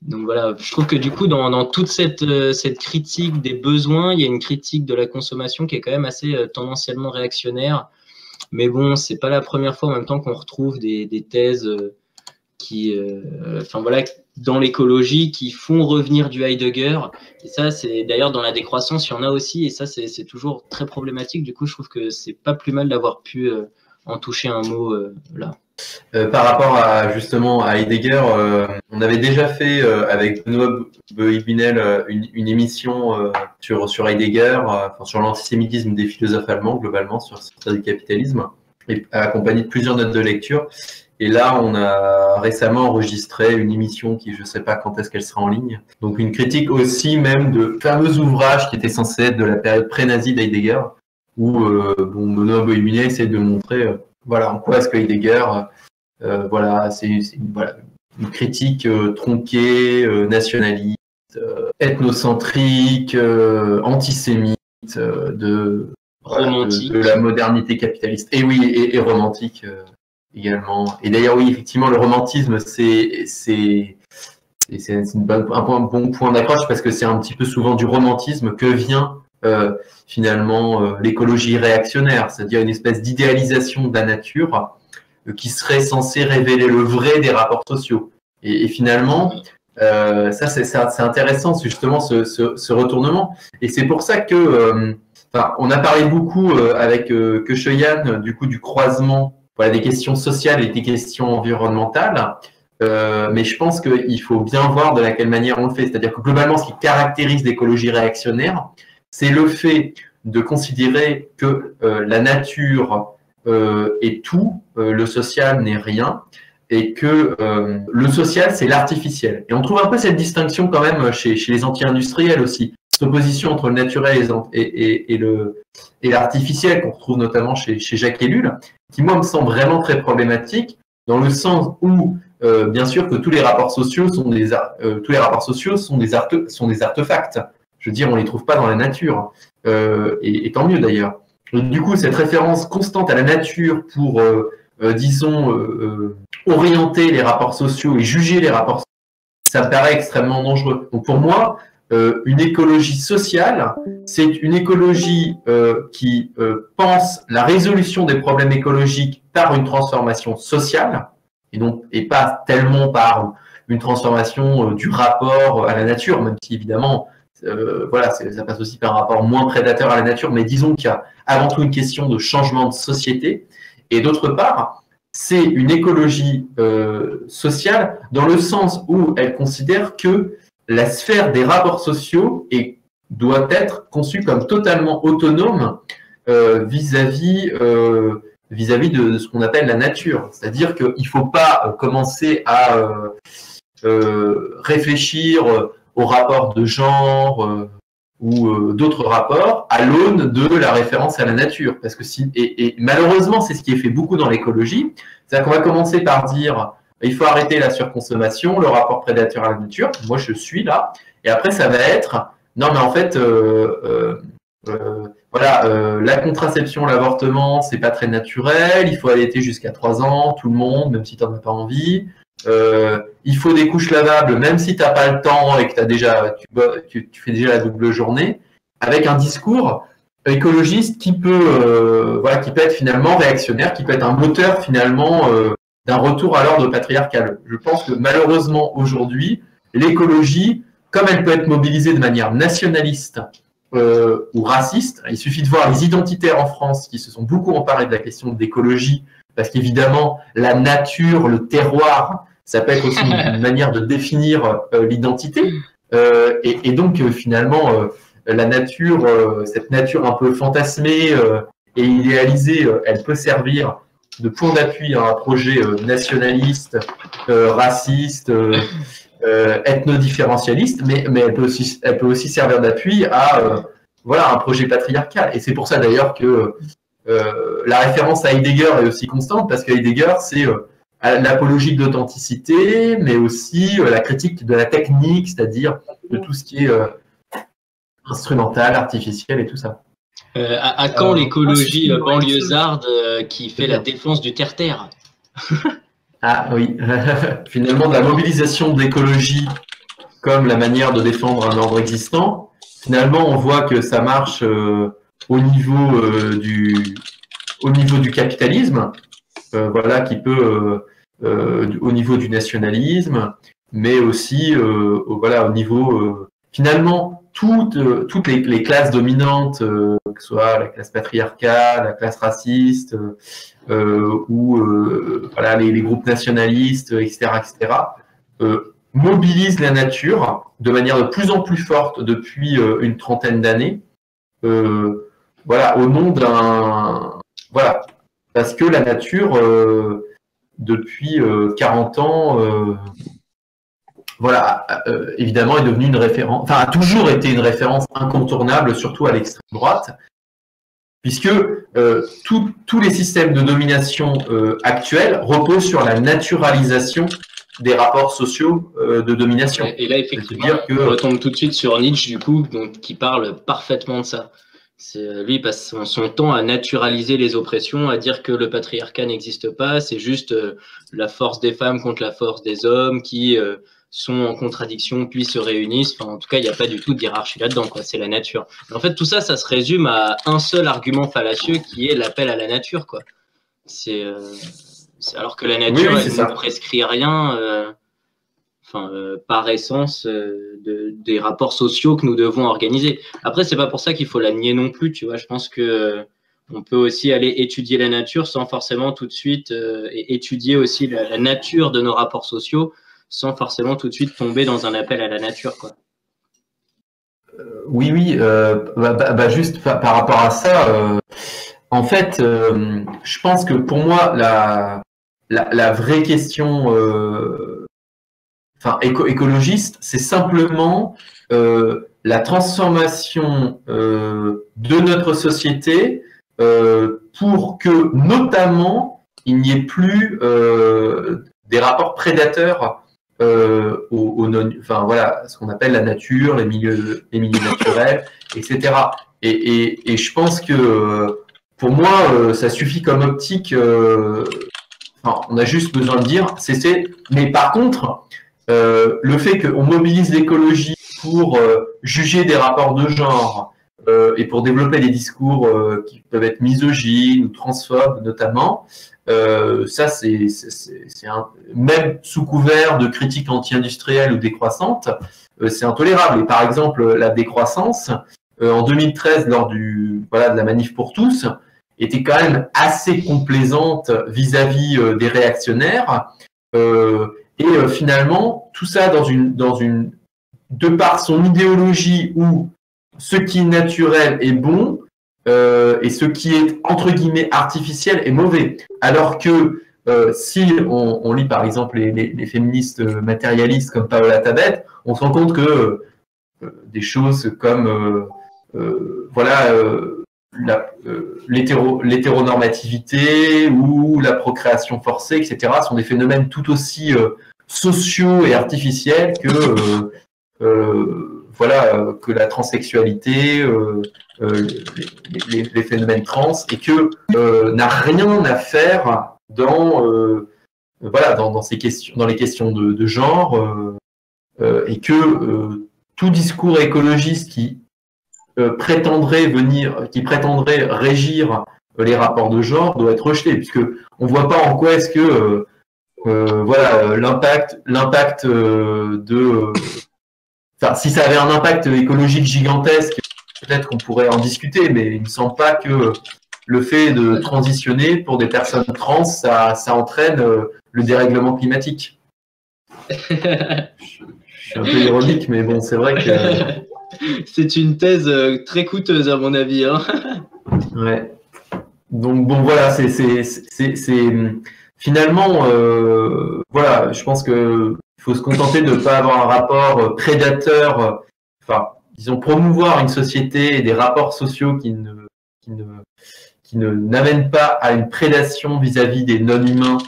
A: Donc voilà, je trouve que du coup, dans, toute cette, euh, cette, critique des besoins, il y a une critique de la consommation qui est quand même assez tendanciellement réactionnaire. Mais bon, c'est pas la première fois en même temps qu'on retrouve des thèses qui, enfin voilà, dans l'écologie qui font revenir du Heidegger. Et ça, c'est d'ailleurs dans la décroissance, il y en a aussi. Et ça, c'est toujours très problématique. Du coup, je trouve que c'est pas plus mal d'avoir pu euh, en toucher un mot euh, là.
B: Euh, par rapport à justement à Heidegger, on avait déjà fait avec Benoît Boibinel une, une, émission sur, sur Heidegger, sur l'antisémitisme des philosophes allemands globalement, sur le capitalisme, et accompagné de plusieurs notes de lecture. Et là, on a récemment enregistré une émission qui, je ne sais pas quand est-ce qu'elle sera en ligne. Donc, une critique aussi même de fameux ouvrages qui étaient censés être de la période pré-nazie d'Heidegger, où euh, bon, Bohéminier essaie de montrer euh, voilà, en quoi est-ce que Heidegger, euh, voilà, c'est une, voilà, une critique tronquée, nationaliste, ethnocentrique, antisémite, de,
A: romantique.
B: De, la modernité capitaliste. Et oui, et, romantique également. Et d'ailleurs, oui, effectivement, le romantisme, c'est un bon point d'accroche parce que c'est un petit peu souvent du romantisme que vient euh, finalement euh, l'écologie réactionnaire, c'est-à-dire une espèce d'idéalisation de la nature euh, qui serait censée révéler le vrai des rapports sociaux. Et, finalement, ça c'est intéressant justement ce, ce, retournement. Et c'est pour ça que, on a parlé beaucoup avec euh, du coup du croisement voilà, des questions sociales et des questions environnementales. Euh, mais je pense qu'il faut bien voir de laquelle manière on le fait. C'est-à-dire que globalement, ce qui caractérise l'écologie réactionnaire, c'est le fait de considérer que euh, la nature euh, est tout, le social n'est rien, et que le social, c'est l'artificiel. Et on trouve un peu cette distinction quand même chez, chez les anti-industriels aussi. Cette opposition entre le naturel et, et, et l'artificiel qu'on retrouve notamment chez, chez Jacques Ellul, qui moi me semble vraiment très problématique, dans le sens où euh, bien sûr que tous les rapports sociaux sont des euh, tous les rapports sociaux sont des sont des artefacts. Je veux dire, on les trouve pas dans la nature, euh, et, tant mieux d'ailleurs. Du coup, cette référence constante à la nature pour, disons, orienter les rapports sociaux et juger les rapports sociaux, ça me paraît extrêmement dangereux. Donc pour moi, une écologie sociale, c'est une écologie qui pense la résolution des problèmes écologiques par une transformation sociale, et, donc, et pas tellement par une transformation euh, du rapport à la nature, même si évidemment, euh, voilà, ça passe aussi par un rapport moins prédateur à la nature, mais disons qu'il y a avant tout une question de changement de société. Et d'autre part, c'est une écologie euh, sociale dans le sens où elle considère que la sphère des rapports sociaux est, doit être conçue comme totalement autonome vis-à-vis vis-à-vis de ce qu'on appelle la nature. C'est-à-dire qu'il ne faut pas euh, commencer à euh, euh, réfléchir au rapport de genre ou d'autres rapports à l'aune de la référence à la nature. Parce que si, et, malheureusement, c'est ce qui est fait beaucoup dans l'écologie. C'est-à-dire qu'on va commencer par dire il faut arrêter la surconsommation, le rapport prédateur à la nature. Moi, je suis là. Et après, ça va être non, mais en fait, voilà, euh, la contraception, l'avortement, c'est pas très naturel. Il faut allaiter jusqu'à 3 ans, tout le monde, même si tu n'en as pas envie. Euh, il faut des couches lavables, même si tu n'as pas le temps et que as déjà, tu, fais déjà la double journée, avec un discours écologiste qui peut, euh, voilà, qui peut être finalement réactionnaire, qui peut être un moteur finalement d'un retour à l'ordre patriarcal. Je pense que malheureusement aujourd'hui, l'écologie, comme elle peut être mobilisée de manière nationaliste euh, ou racistes. Il suffit de voir les identitaires en France qui se sont beaucoup emparés de la question d'écologie, parce qu'évidemment, la nature, le terroir, ça peut être aussi une, [laughs] manière de définir euh, l'identité. Euh, et, donc, finalement, la nature, cette nature un peu fantasmée et idéalisée, elle peut servir de point d'appui à un projet nationaliste, raciste, euh, ethno-différentialiste, mais, mais elle, peut aussi, elle peut aussi servir d'appui à euh, voilà, un projet patriarcal. Et c'est pour ça d'ailleurs que euh, la référence à Heidegger est aussi constante, parce que Heidegger, c'est l'apologie de l'authenticité, mais aussi la critique de la technique, c'est-à-dire de tout ce qui est instrumental, artificiel et tout ça.
A: À, quand l'écologie banlieusarde qui fait la défense du terre-terre [laughs]
B: Ah oui, [laughs] finalement, la mobilisation d'écologie comme la manière de défendre un ordre existant, finalement, on voit que ça marche euh, au, niveau, euh, du, au niveau du capitalisme, euh, voilà, qui peut, au niveau du nationalisme, mais aussi voilà, au niveau, finalement, toutes, toutes les, classes dominantes, que ce soit la classe patriarcale, la classe raciste, euh, ou euh, voilà, les, groupes nationalistes, etc., etc., euh, mobilisent la nature de manière de plus en plus forte depuis une trentaine d'années, voilà, au nom d'un, voilà, parce que la nature, depuis 40 ans, voilà, évidemment, est devenue une référence, enfin, a toujours été une référence incontournable, surtout à l'extrême droite puisque euh, tous les systèmes de domination euh, actuels reposent sur la naturalisation des rapports sociaux de domination.
A: Et là, effectivement, que... on retombe tout de suite sur Nietzsche, du coup, donc, qui parle parfaitement de ça. Lui, il passe son, temps à naturaliser les oppressions, à dire que le patriarcat n'existe pas, c'est juste la force des femmes contre la force des hommes qui sont en contradiction puis se réunissent. en tout cas, il n'y a pas du tout de hiérarchie là-dedans. C'est la nature. en fait, tout ça, ça se résume à un seul argument fallacieux qui est l'appel à la nature. Quoi. C'est, euh, alors que la nature, ne prescrit rien. Euh, enfin, euh, par essence de, des rapports sociaux que nous devons organiser. Après, c'est pas pour ça qu'il faut la nier non plus, tu vois. Je pense que on peut aussi aller étudier la nature sans forcément tout de suite et étudier aussi la, nature de nos rapports sociaux sans forcément tout de suite tomber dans un appel à la nature. Quoi.
B: Euh, oui, oui, euh, bah, bah, bah, juste par, rapport à ça, euh, en fait, je pense que pour moi, la, vraie question écologiste, c'est simplement la transformation de notre société pour que, notamment, il n'y ait plus des rapports prédateurs euh, au, non, enfin voilà, ce qu'on appelle la nature, les milieux, les milieux naturels, etc. Et, et, et, je pense que pour moi, euh, ça suffit comme optique. Euh, enfin, on a juste besoin de dire, c'est, mais par contre, euh, le fait qu'on mobilise l'écologie pour juger des rapports de genre et pour développer des discours qui peuvent être misogynes ou transphobes notamment, euh, ça, c'est même sous couvert de critiques anti-industrielles ou décroissantes, euh, c'est intolérable. Et par exemple, la décroissance, euh, en 2013, lors du voilà de la manif pour tous, était quand même assez complaisante vis-à-vis des réactionnaires. et finalement, tout ça dans une dans une de par son idéologie où ce qui est naturel est bon, euh, et ce qui est entre guillemets artificiel est mauvais. Alors que euh, si on, lit par exemple les, féministes matérialistes comme Paola Tabet, on se rend compte que euh, des choses comme voilà l'hétéronormativité ou la procréation forcée, etc., sont des phénomènes tout aussi sociaux et artificiels que voilà que la transsexualité, euh, les, phénomènes trans et que euh, n'a rien à faire dans euh, voilà dans, ces questions dans les questions de, genre et que tout discours écologiste qui prétendrait venir qui prétendrait régir les rapports de genre doit être rejeté puisque on voit pas en quoi est-ce que voilà l'impact l'impact de enfin si ça avait un impact écologique gigantesque peut-être qu'on pourrait en discuter, mais il ne me semble pas que le fait de transitionner pour des personnes trans, ça, entraîne euh, le dérèglement climatique. je, suis un peu ironique, mais bon, c'est vrai que. [laughs]
A: c'est une thèse euh, très coûteuse, à mon avis. Hein. [laughs]
B: ouais. Donc, bon, voilà, c'est. Finalement, euh, voilà, je pense qu'il faut se contenter de ne pas avoir un rapport prédateur. Enfin, disons, promouvoir une société et des rapports sociaux qui ne, qui ne, qui ne n'amènent pas à une prédation vis-à-vis des non-humains.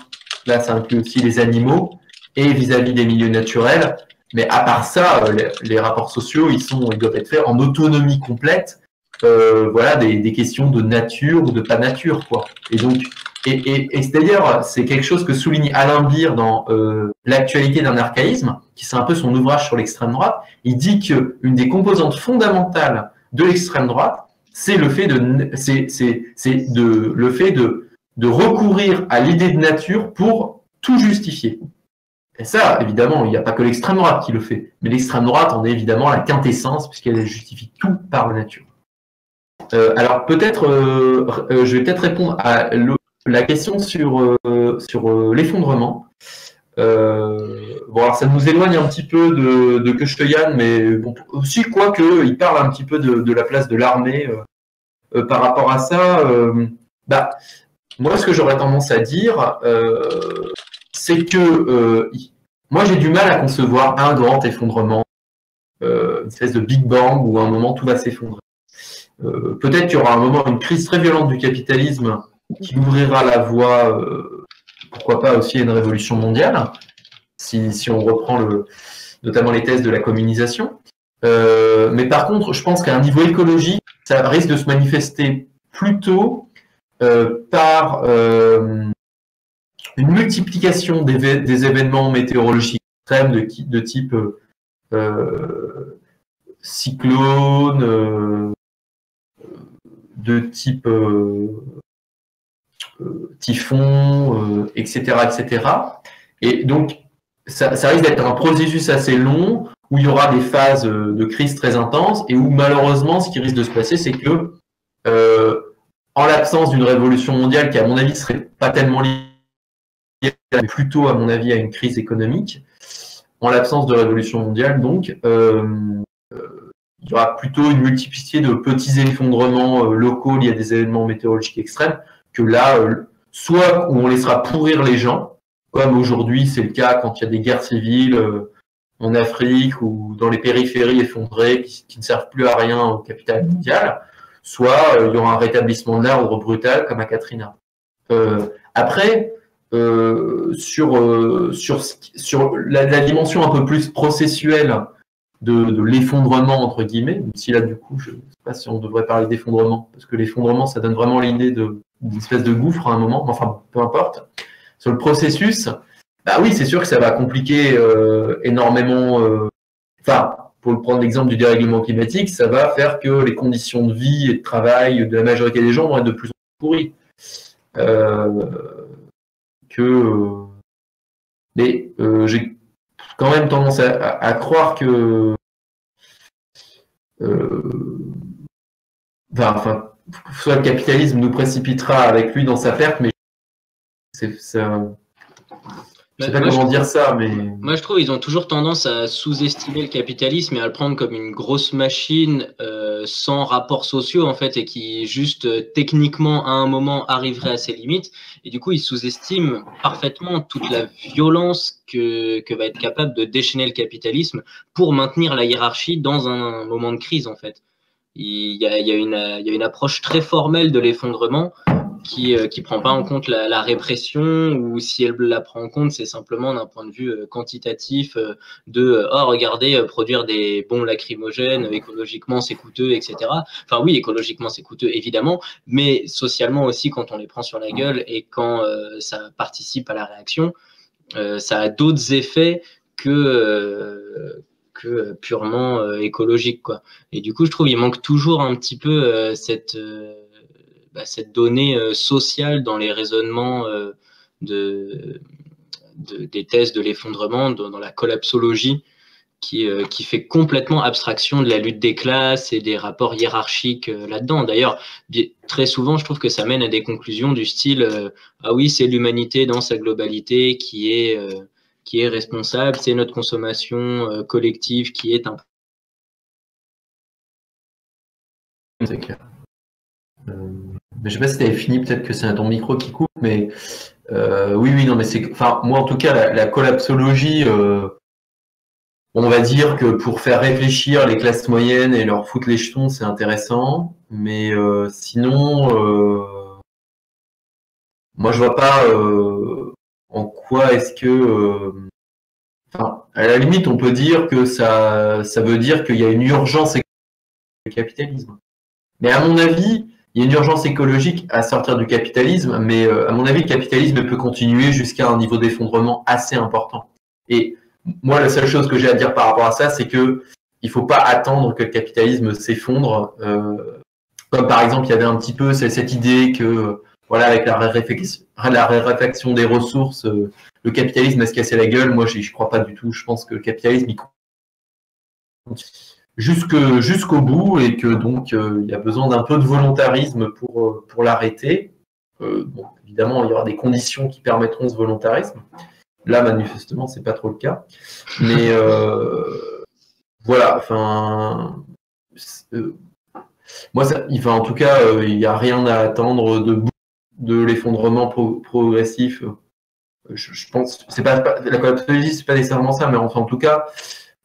B: Là, ça inclut aussi les animaux et vis-à-vis des milieux naturels. Mais à part ça, euh, les, rapports sociaux, ils sont, ils doivent être faits en autonomie complète. Euh, voilà, des, des, questions de nature ou de pas nature, quoi. Et donc, et, c'est-à-dire, c'est quelque chose que souligne Alain Beer dans euh, L'actualité d'un archaïsme, qui c'est un peu son ouvrage sur l'extrême droite. Il dit qu'une des composantes fondamentales de l'extrême droite, c'est le fait de, de, le fait de, de recourir à l'idée de nature pour tout justifier. Et ça, évidemment, il n'y a pas que l'extrême droite qui le fait, mais l'extrême droite en est évidemment la quintessence puisqu'elle justifie tout par la nature. Euh, alors peut-être, euh, je vais peut-être répondre à la question sur, euh, sur euh, l'effondrement. Euh, bon, alors ça nous éloigne un petit peu de, de mais bon, aussi, quoique, il parle un petit peu de, la place de l'armée par rapport à ça. bah, moi, ce que j'aurais tendance à dire, c'est que moi, j'ai du mal à concevoir un grand effondrement, une espèce de Big Bang où à un moment tout va s'effondrer. Peut-être qu'il y aura un moment une crise très violente du capitalisme qui ouvrira la voie, euh, pourquoi pas aussi à une révolution mondiale. si, si, on reprend le, notamment les thèses de la communisation. Euh, mais par contre, je pense qu'à un niveau écologique, ça risque de se manifester plutôt euh, par euh, une multiplication des, des, événements météorologiques extrêmes de, de type euh, cyclone, euh, de type euh, typhon, etc., etc. Et donc, ça, risque d'être un processus assez long où il y aura des phases de crise très intenses et où malheureusement, ce qui risque de se passer, c'est que euh, en l'absence d'une révolution mondiale qui, à mon avis, serait pas tellement liée, mais plutôt, à mon avis, à une crise économique, en l'absence de révolution mondiale, donc, euh, euh, il y aura plutôt une multiplicité de petits effondrements euh, locaux liés à des événements météorologiques extrêmes, que là, soit où on laissera pourrir les gens, comme aujourd'hui c'est le cas quand il y a des guerres civiles en Afrique ou dans les périphéries effondrées qui, ne servent plus à rien au capital mondial, soit il y aura un rétablissement de l'ordre brutal comme à Katrina. après, euh, sur, euh, sur, sur la, dimension un peu plus processuelle de, de l'effondrement, entre guillemets, même si là, du coup, je ne sais pas si on devrait parler d'effondrement, parce que l'effondrement, ça donne vraiment l'idée d'une espèce de gouffre à un moment, enfin, peu importe. Sur le processus, bah oui, c'est sûr que ça va compliquer euh, énormément. Euh, enfin, pour prendre l'exemple du dérèglement climatique, ça va faire que les conditions de vie et de travail de la majorité des gens vont être de plus en plus pourries. Euh, mais euh, j'ai quand même tendance à, croire que euh, enfin, soit le capitalisme nous précipitera avec lui dans sa perte, mais c'est je sais pas comment dire ça, mais.
A: Moi, je trouve qu'ils ont toujours tendance à sous-estimer le capitalisme et à le prendre comme une grosse machine euh, sans rapports sociaux, en fait, et qui, juste euh, techniquement, à un moment, arriverait à ses limites. Et du coup, ils sous-estiment parfaitement toute la violence que, que va être capable de déchaîner le capitalisme pour maintenir la hiérarchie dans un moment de crise, en fait. Il y a, une, approche très formelle de l'effondrement qui ne euh, prend pas en compte la, répression ou si elle la prend en compte, c'est simplement d'un point de vue euh, quantitatif euh, de oh regardez produire des bombes lacrymogènes écologiquement c'est coûteux etc. Enfin oui écologiquement c'est coûteux évidemment, mais socialement aussi quand on les prend sur la gueule et quand ça participe à la réaction, ça a d'autres effets que que purement écologique quoi. Et du coup je trouve il manque toujours un petit peu cette bah, cette donnée euh, sociale dans les raisonnements euh, de, des thèses de l'effondrement, dans, la collapsologie, qui, euh, qui, fait complètement abstraction de la lutte des classes et des rapports hiérarchiques là-dedans. D'ailleurs, très souvent, je trouve que ça mène à des conclusions du style Ah oui, c'est l'humanité dans sa globalité qui est, qui est responsable, c'est notre consommation collective qui est un.
B: Clair. Mais je sais pas si tu avais fini, peut-être que c'est ton micro qui coupe, mais euh, oui, oui, non, mais c'est. Enfin, moi en tout cas, la, collapsologie, euh, on va dire que pour faire réfléchir les classes moyennes et leur foutre les jetons, c'est intéressant. Mais euh, sinon, moi je vois pas en quoi est-ce que. Enfin, à la limite, on peut dire que ça, ça veut dire qu'il y a une urgence le capitalisme. Mais à mon avis, il y a une urgence écologique à sortir du capitalisme, mais euh, à mon avis, le capitalisme peut continuer jusqu'à un niveau d'effondrement assez important. Et moi, la seule chose que j'ai à dire par rapport à ça, c'est que il faut pas attendre que le capitalisme s'effondre. Euh, comme par exemple, il y avait un petit peu cette idée que, voilà, avec la raréfaction des ressources, euh, le capitalisme va se casser la gueule. Moi, je ne crois pas du tout. Je pense que le capitalisme, il jusqu'au bout et que donc euh, il y a besoin d'un peu de volontarisme pour, euh, l'arrêter. Évidemment, il y aura des conditions qui permettront ce volontarisme. Là, manifestement, c'est pas trop le cas. Mais voilà, enfin, moi, ça, en tout cas, il n'y a rien à attendre de de l'effondrement progressif. Je, pense, c'est pas, la collapsologie, c'est pas nécessairement ça, mais enfin, en tout cas,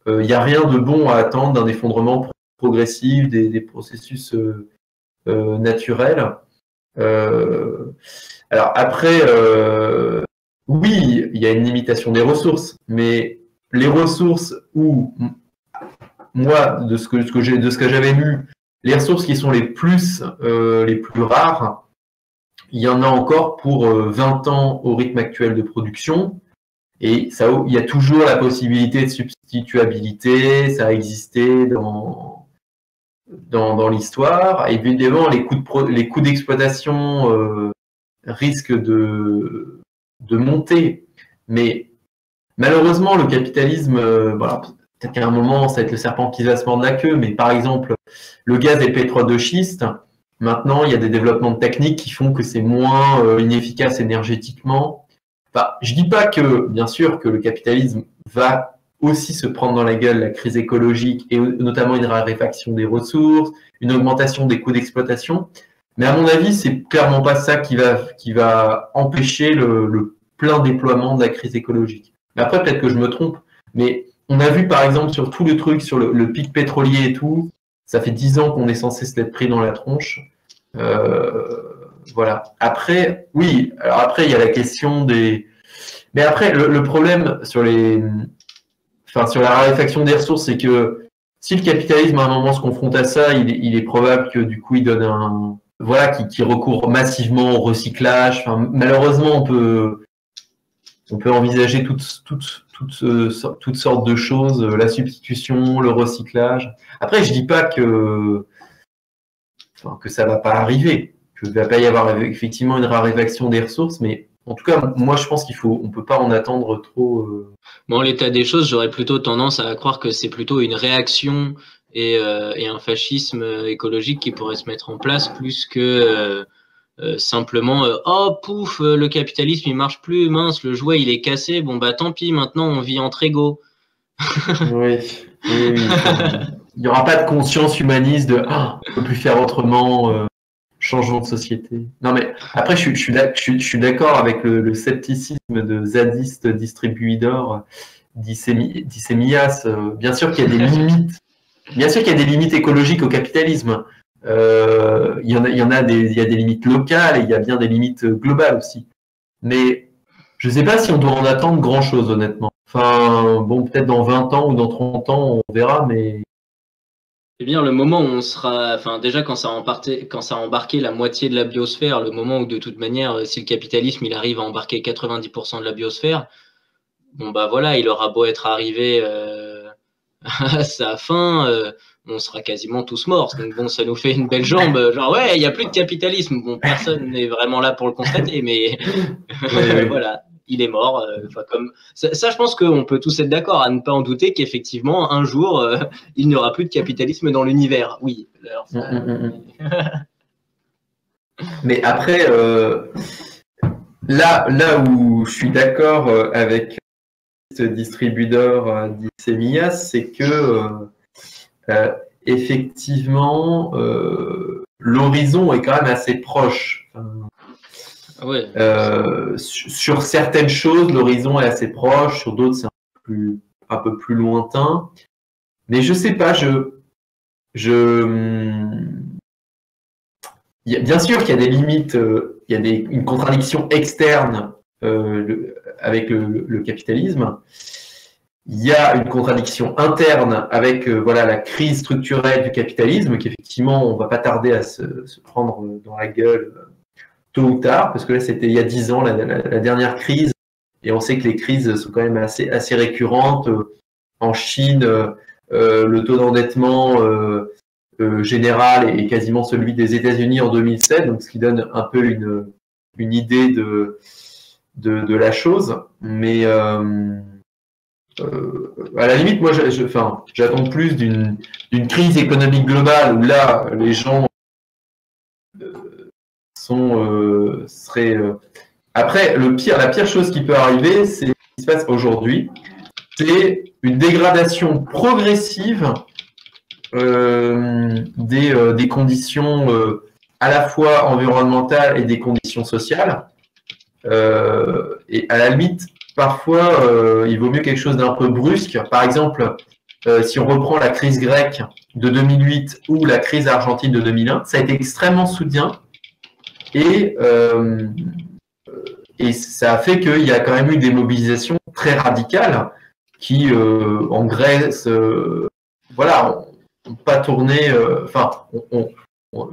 B: il euh, n'y a rien de bon à attendre d'un effondrement progressif des, processus euh, euh, naturels. alors après, oui, il y a une limitation des ressources, mais les ressources où, moi, de ce que, de ce que j'avais lu, les ressources qui sont les plus, euh, les plus rares, il y en a encore pour 20 ans au rythme actuel de production. Et ça, il y a toujours la possibilité de substituabilité, ça a existé dans, dans, l'histoire. Évidemment, les coûts, de, les coûts d'exploitation euh, risquent de, de monter. Mais malheureusement, le capitalisme, euh, voilà, peut-être qu'à un moment, ça va être le serpent qui va se mordre la queue, mais par exemple, le gaz et le pétrole de schiste, maintenant, il y a des développements techniques qui font que c'est moins euh, inefficace énergétiquement. Enfin, je dis pas que, bien sûr, que le capitalisme va aussi se prendre dans la gueule la crise écologique et notamment une raréfaction des ressources, une augmentation des coûts d'exploitation. Mais à mon avis, c'est clairement pas ça qui va, qui va empêcher le, le plein déploiement de la crise écologique. Mais après, peut-être que je me trompe, mais on a vu par exemple sur tout le truc, sur le, pic pétrolier et tout, ça fait dix ans qu'on est censé se l'être pris dans la tronche. Euh, voilà. Après, oui, alors après, il y a la question des. Mais après, le problème sur les, enfin, sur la raréfaction des ressources, c'est que si le capitalisme à un moment se confronte à ça, il est, probable que du coup il donne un, voilà, qui, recourt massivement au recyclage. Enfin, malheureusement, on peut, on peut envisager toutes, toutes, toutes, euh, toutes sortes de choses, euh, la substitution, le recyclage. Après, je dis pas que, enfin, que ça va pas arriver, que ne va pas y avoir effectivement une raréfaction des ressources, mais en tout cas, moi, je pense qu'il faut, on peut pas en attendre trop. Euh...
A: Bon, l'état des choses, j'aurais plutôt tendance à croire que c'est plutôt une réaction et, euh, et, un fascisme écologique qui pourrait se mettre en place plus que euh, euh simplement euh, oh pouf, le capitalisme il marche plus, mince, le jouet il est cassé, bon bah tant pis, maintenant on vit entre égaux.
B: oui, oui, [laughs] il n'y aura pas de conscience humaniste de ah, on peut plus faire autrement changeons de société. Non, mais après, je, je, suis d'accord avec le, scepticisme de zadiste distribuidor d'Issémias. Euh, bien sûr qu'il y a des [laughs] limites. Bien sûr qu'il y a des limites écologiques au capitalisme. Euh, il, y en a, il, y en a des, il y a des limites locales et il y a bien des limites globales aussi. Mais je ne sais pas si on doit en attendre grand-chose, honnêtement. Enfin, bon, peut-être dans 20 ans ou dans 30 ans, on verra, mais
A: eh bien, le moment où on sera, enfin, déjà quand ça, a embarqué, quand ça a embarqué la moitié de la biosphère, le moment où de toute manière, si le capitalisme il arrive à embarquer 90% de la biosphère, bon bah voilà, il aura beau être arrivé euh, [laughs] à sa fin, euh, on sera quasiment tous morts. Donc bon, ça nous fait une belle jambe. Genre ouais, il n'y a plus de capitalisme. Bon, personne n'est vraiment là pour le constater, mais [laughs] voilà il est mort. Euh, comme ça, je pense qu'on peut tous être d'accord à ne pas en douter qu'effectivement, un jour, euh, il n'y aura plus de capitalisme dans l'univers. Oui. Mm, mm,
B: mm, [laughs] Mais après, euh, là, là où je suis d'accord avec ce distributeur d'Issemias, c'est que effectivement, l'horizon est quand même assez proche. Euh, sur certaines choses, l'horizon est assez proche, sur d'autres, c'est un, peu plus lointain. Mais je sais pas, je. je bien sûr qu'il y a des limites, euh, il y a une contradiction externe euh, avec le, capitalisme. Il y a une contradiction interne avec voilà la crise structurelle du capitalisme, qu'effectivement on va pas tarder à se prendre dans la gueule tôt ou tard, parce que là, c'était il y a dix ans, la, dernière crise, et on sait que les crises sont quand même assez, assez récurrentes. En Chine, euh, le taux d'endettement euh, euh, général est quasiment celui des États-Unis en 2007, donc ce qui donne un peu une, une idée de, de, la chose. Mais à la limite, moi, j'attends plus d'une crise économique globale où là, les gens euh, euh, Après, le pire, la pire chose qui peut arriver, c'est ce qui se passe aujourd'hui. C'est une dégradation progressive euh, des, conditions à la fois environnementales et des conditions sociales. et à la limite, parfois, il vaut mieux quelque chose d'un peu brusque. Par exemple, si on reprend la crise grecque de 2008 ou la crise argentine de 2001, ça a été extrêmement soudain et, euh, et ça a fait qu'il y a quand même eu des mobilisations très radicales qui, euh, en Grèce, euh, voilà, n'ont pas tourné. Euh, enfin,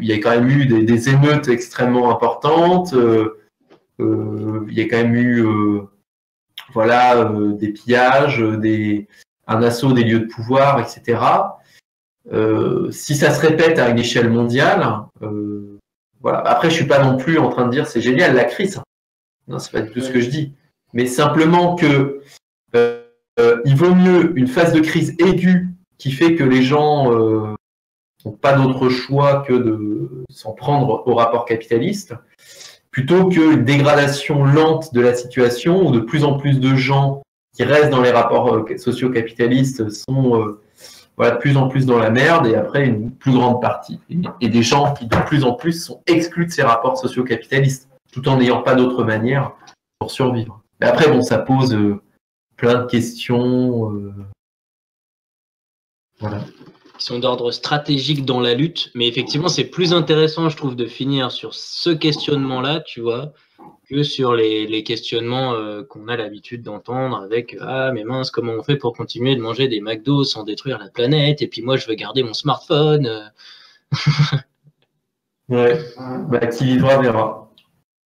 B: il y a quand même eu des, émeutes extrêmement importantes. il y a quand même eu, voilà, des pillages, des, un assaut des lieux de pouvoir, etc. si ça se répète à une échelle mondiale, voilà. Après, je suis pas non plus en train de dire c'est génial la crise. Non, c'est pas du tout ce que je dis. Mais simplement que euh, euh, il vaut mieux une phase de crise aiguë qui fait que les gens n'ont euh, pas d'autre choix que de s'en prendre au rapport capitaliste, plutôt qu'une dégradation lente de la situation où de plus en plus de gens qui restent dans les rapports socio-capitalistes sont voilà, de plus en plus dans la merde et après une plus grande partie. Et, des gens qui de plus en plus sont exclus de ces rapports socio-capitalistes, tout en n'ayant pas d'autre manière pour survivre. Mais après, bon, ça pose euh, plein de questions. Euh,
A: voilà. Qui sont d'ordre stratégique dans la lutte, mais effectivement, c'est plus intéressant, je trouve, de finir sur ce questionnement-là, tu vois, que sur les, questionnements euh, qu'on a l'habitude d'entendre avec Ah, mais mince, comment on fait pour continuer de manger des McDo sans détruire la planète? Et puis moi, je veux garder mon smartphone. Euh. [laughs]
B: ouais, bah, qui vivra verra.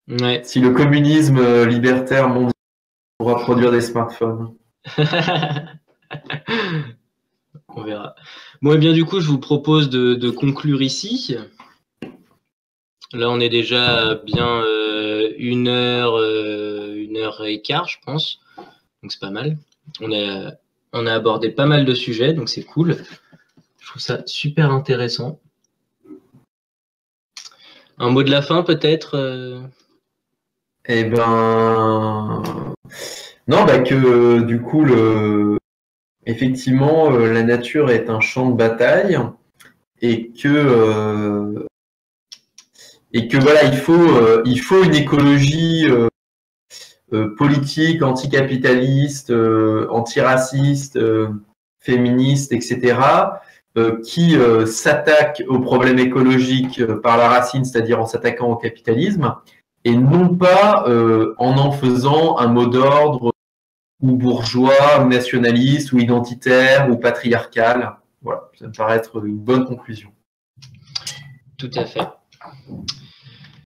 B: Ouais. Si le communisme euh, libertaire mondial pourra produire des smartphones. [laughs]
A: on verra. Bon, et bien du coup, je vous propose de conclure ici. Là, on est déjà bien euh, une heure, euh, une heure et quart, je pense. Donc c'est pas mal. On a, on a abordé pas mal de sujets, donc c'est cool. Je trouve ça super intéressant. Un mot de la fin, peut-être euh?
B: Eh ben, non, bah que du coup, le... effectivement, la nature est un champ de bataille et que et que voilà, il faut, euh, une écologie euh, euh, politique, anticapitaliste, antiraciste, féministe, etc., qui s'attaque aux problèmes écologiques par la racine, c'est-à-dire en s'attaquant au capitalisme, et non pas en en faisant un mot d'ordre ou bourgeois, ou nationaliste, ou identitaire, ou patriarcal. Voilà, ça me paraît être une bonne conclusion.
A: Tout à fait.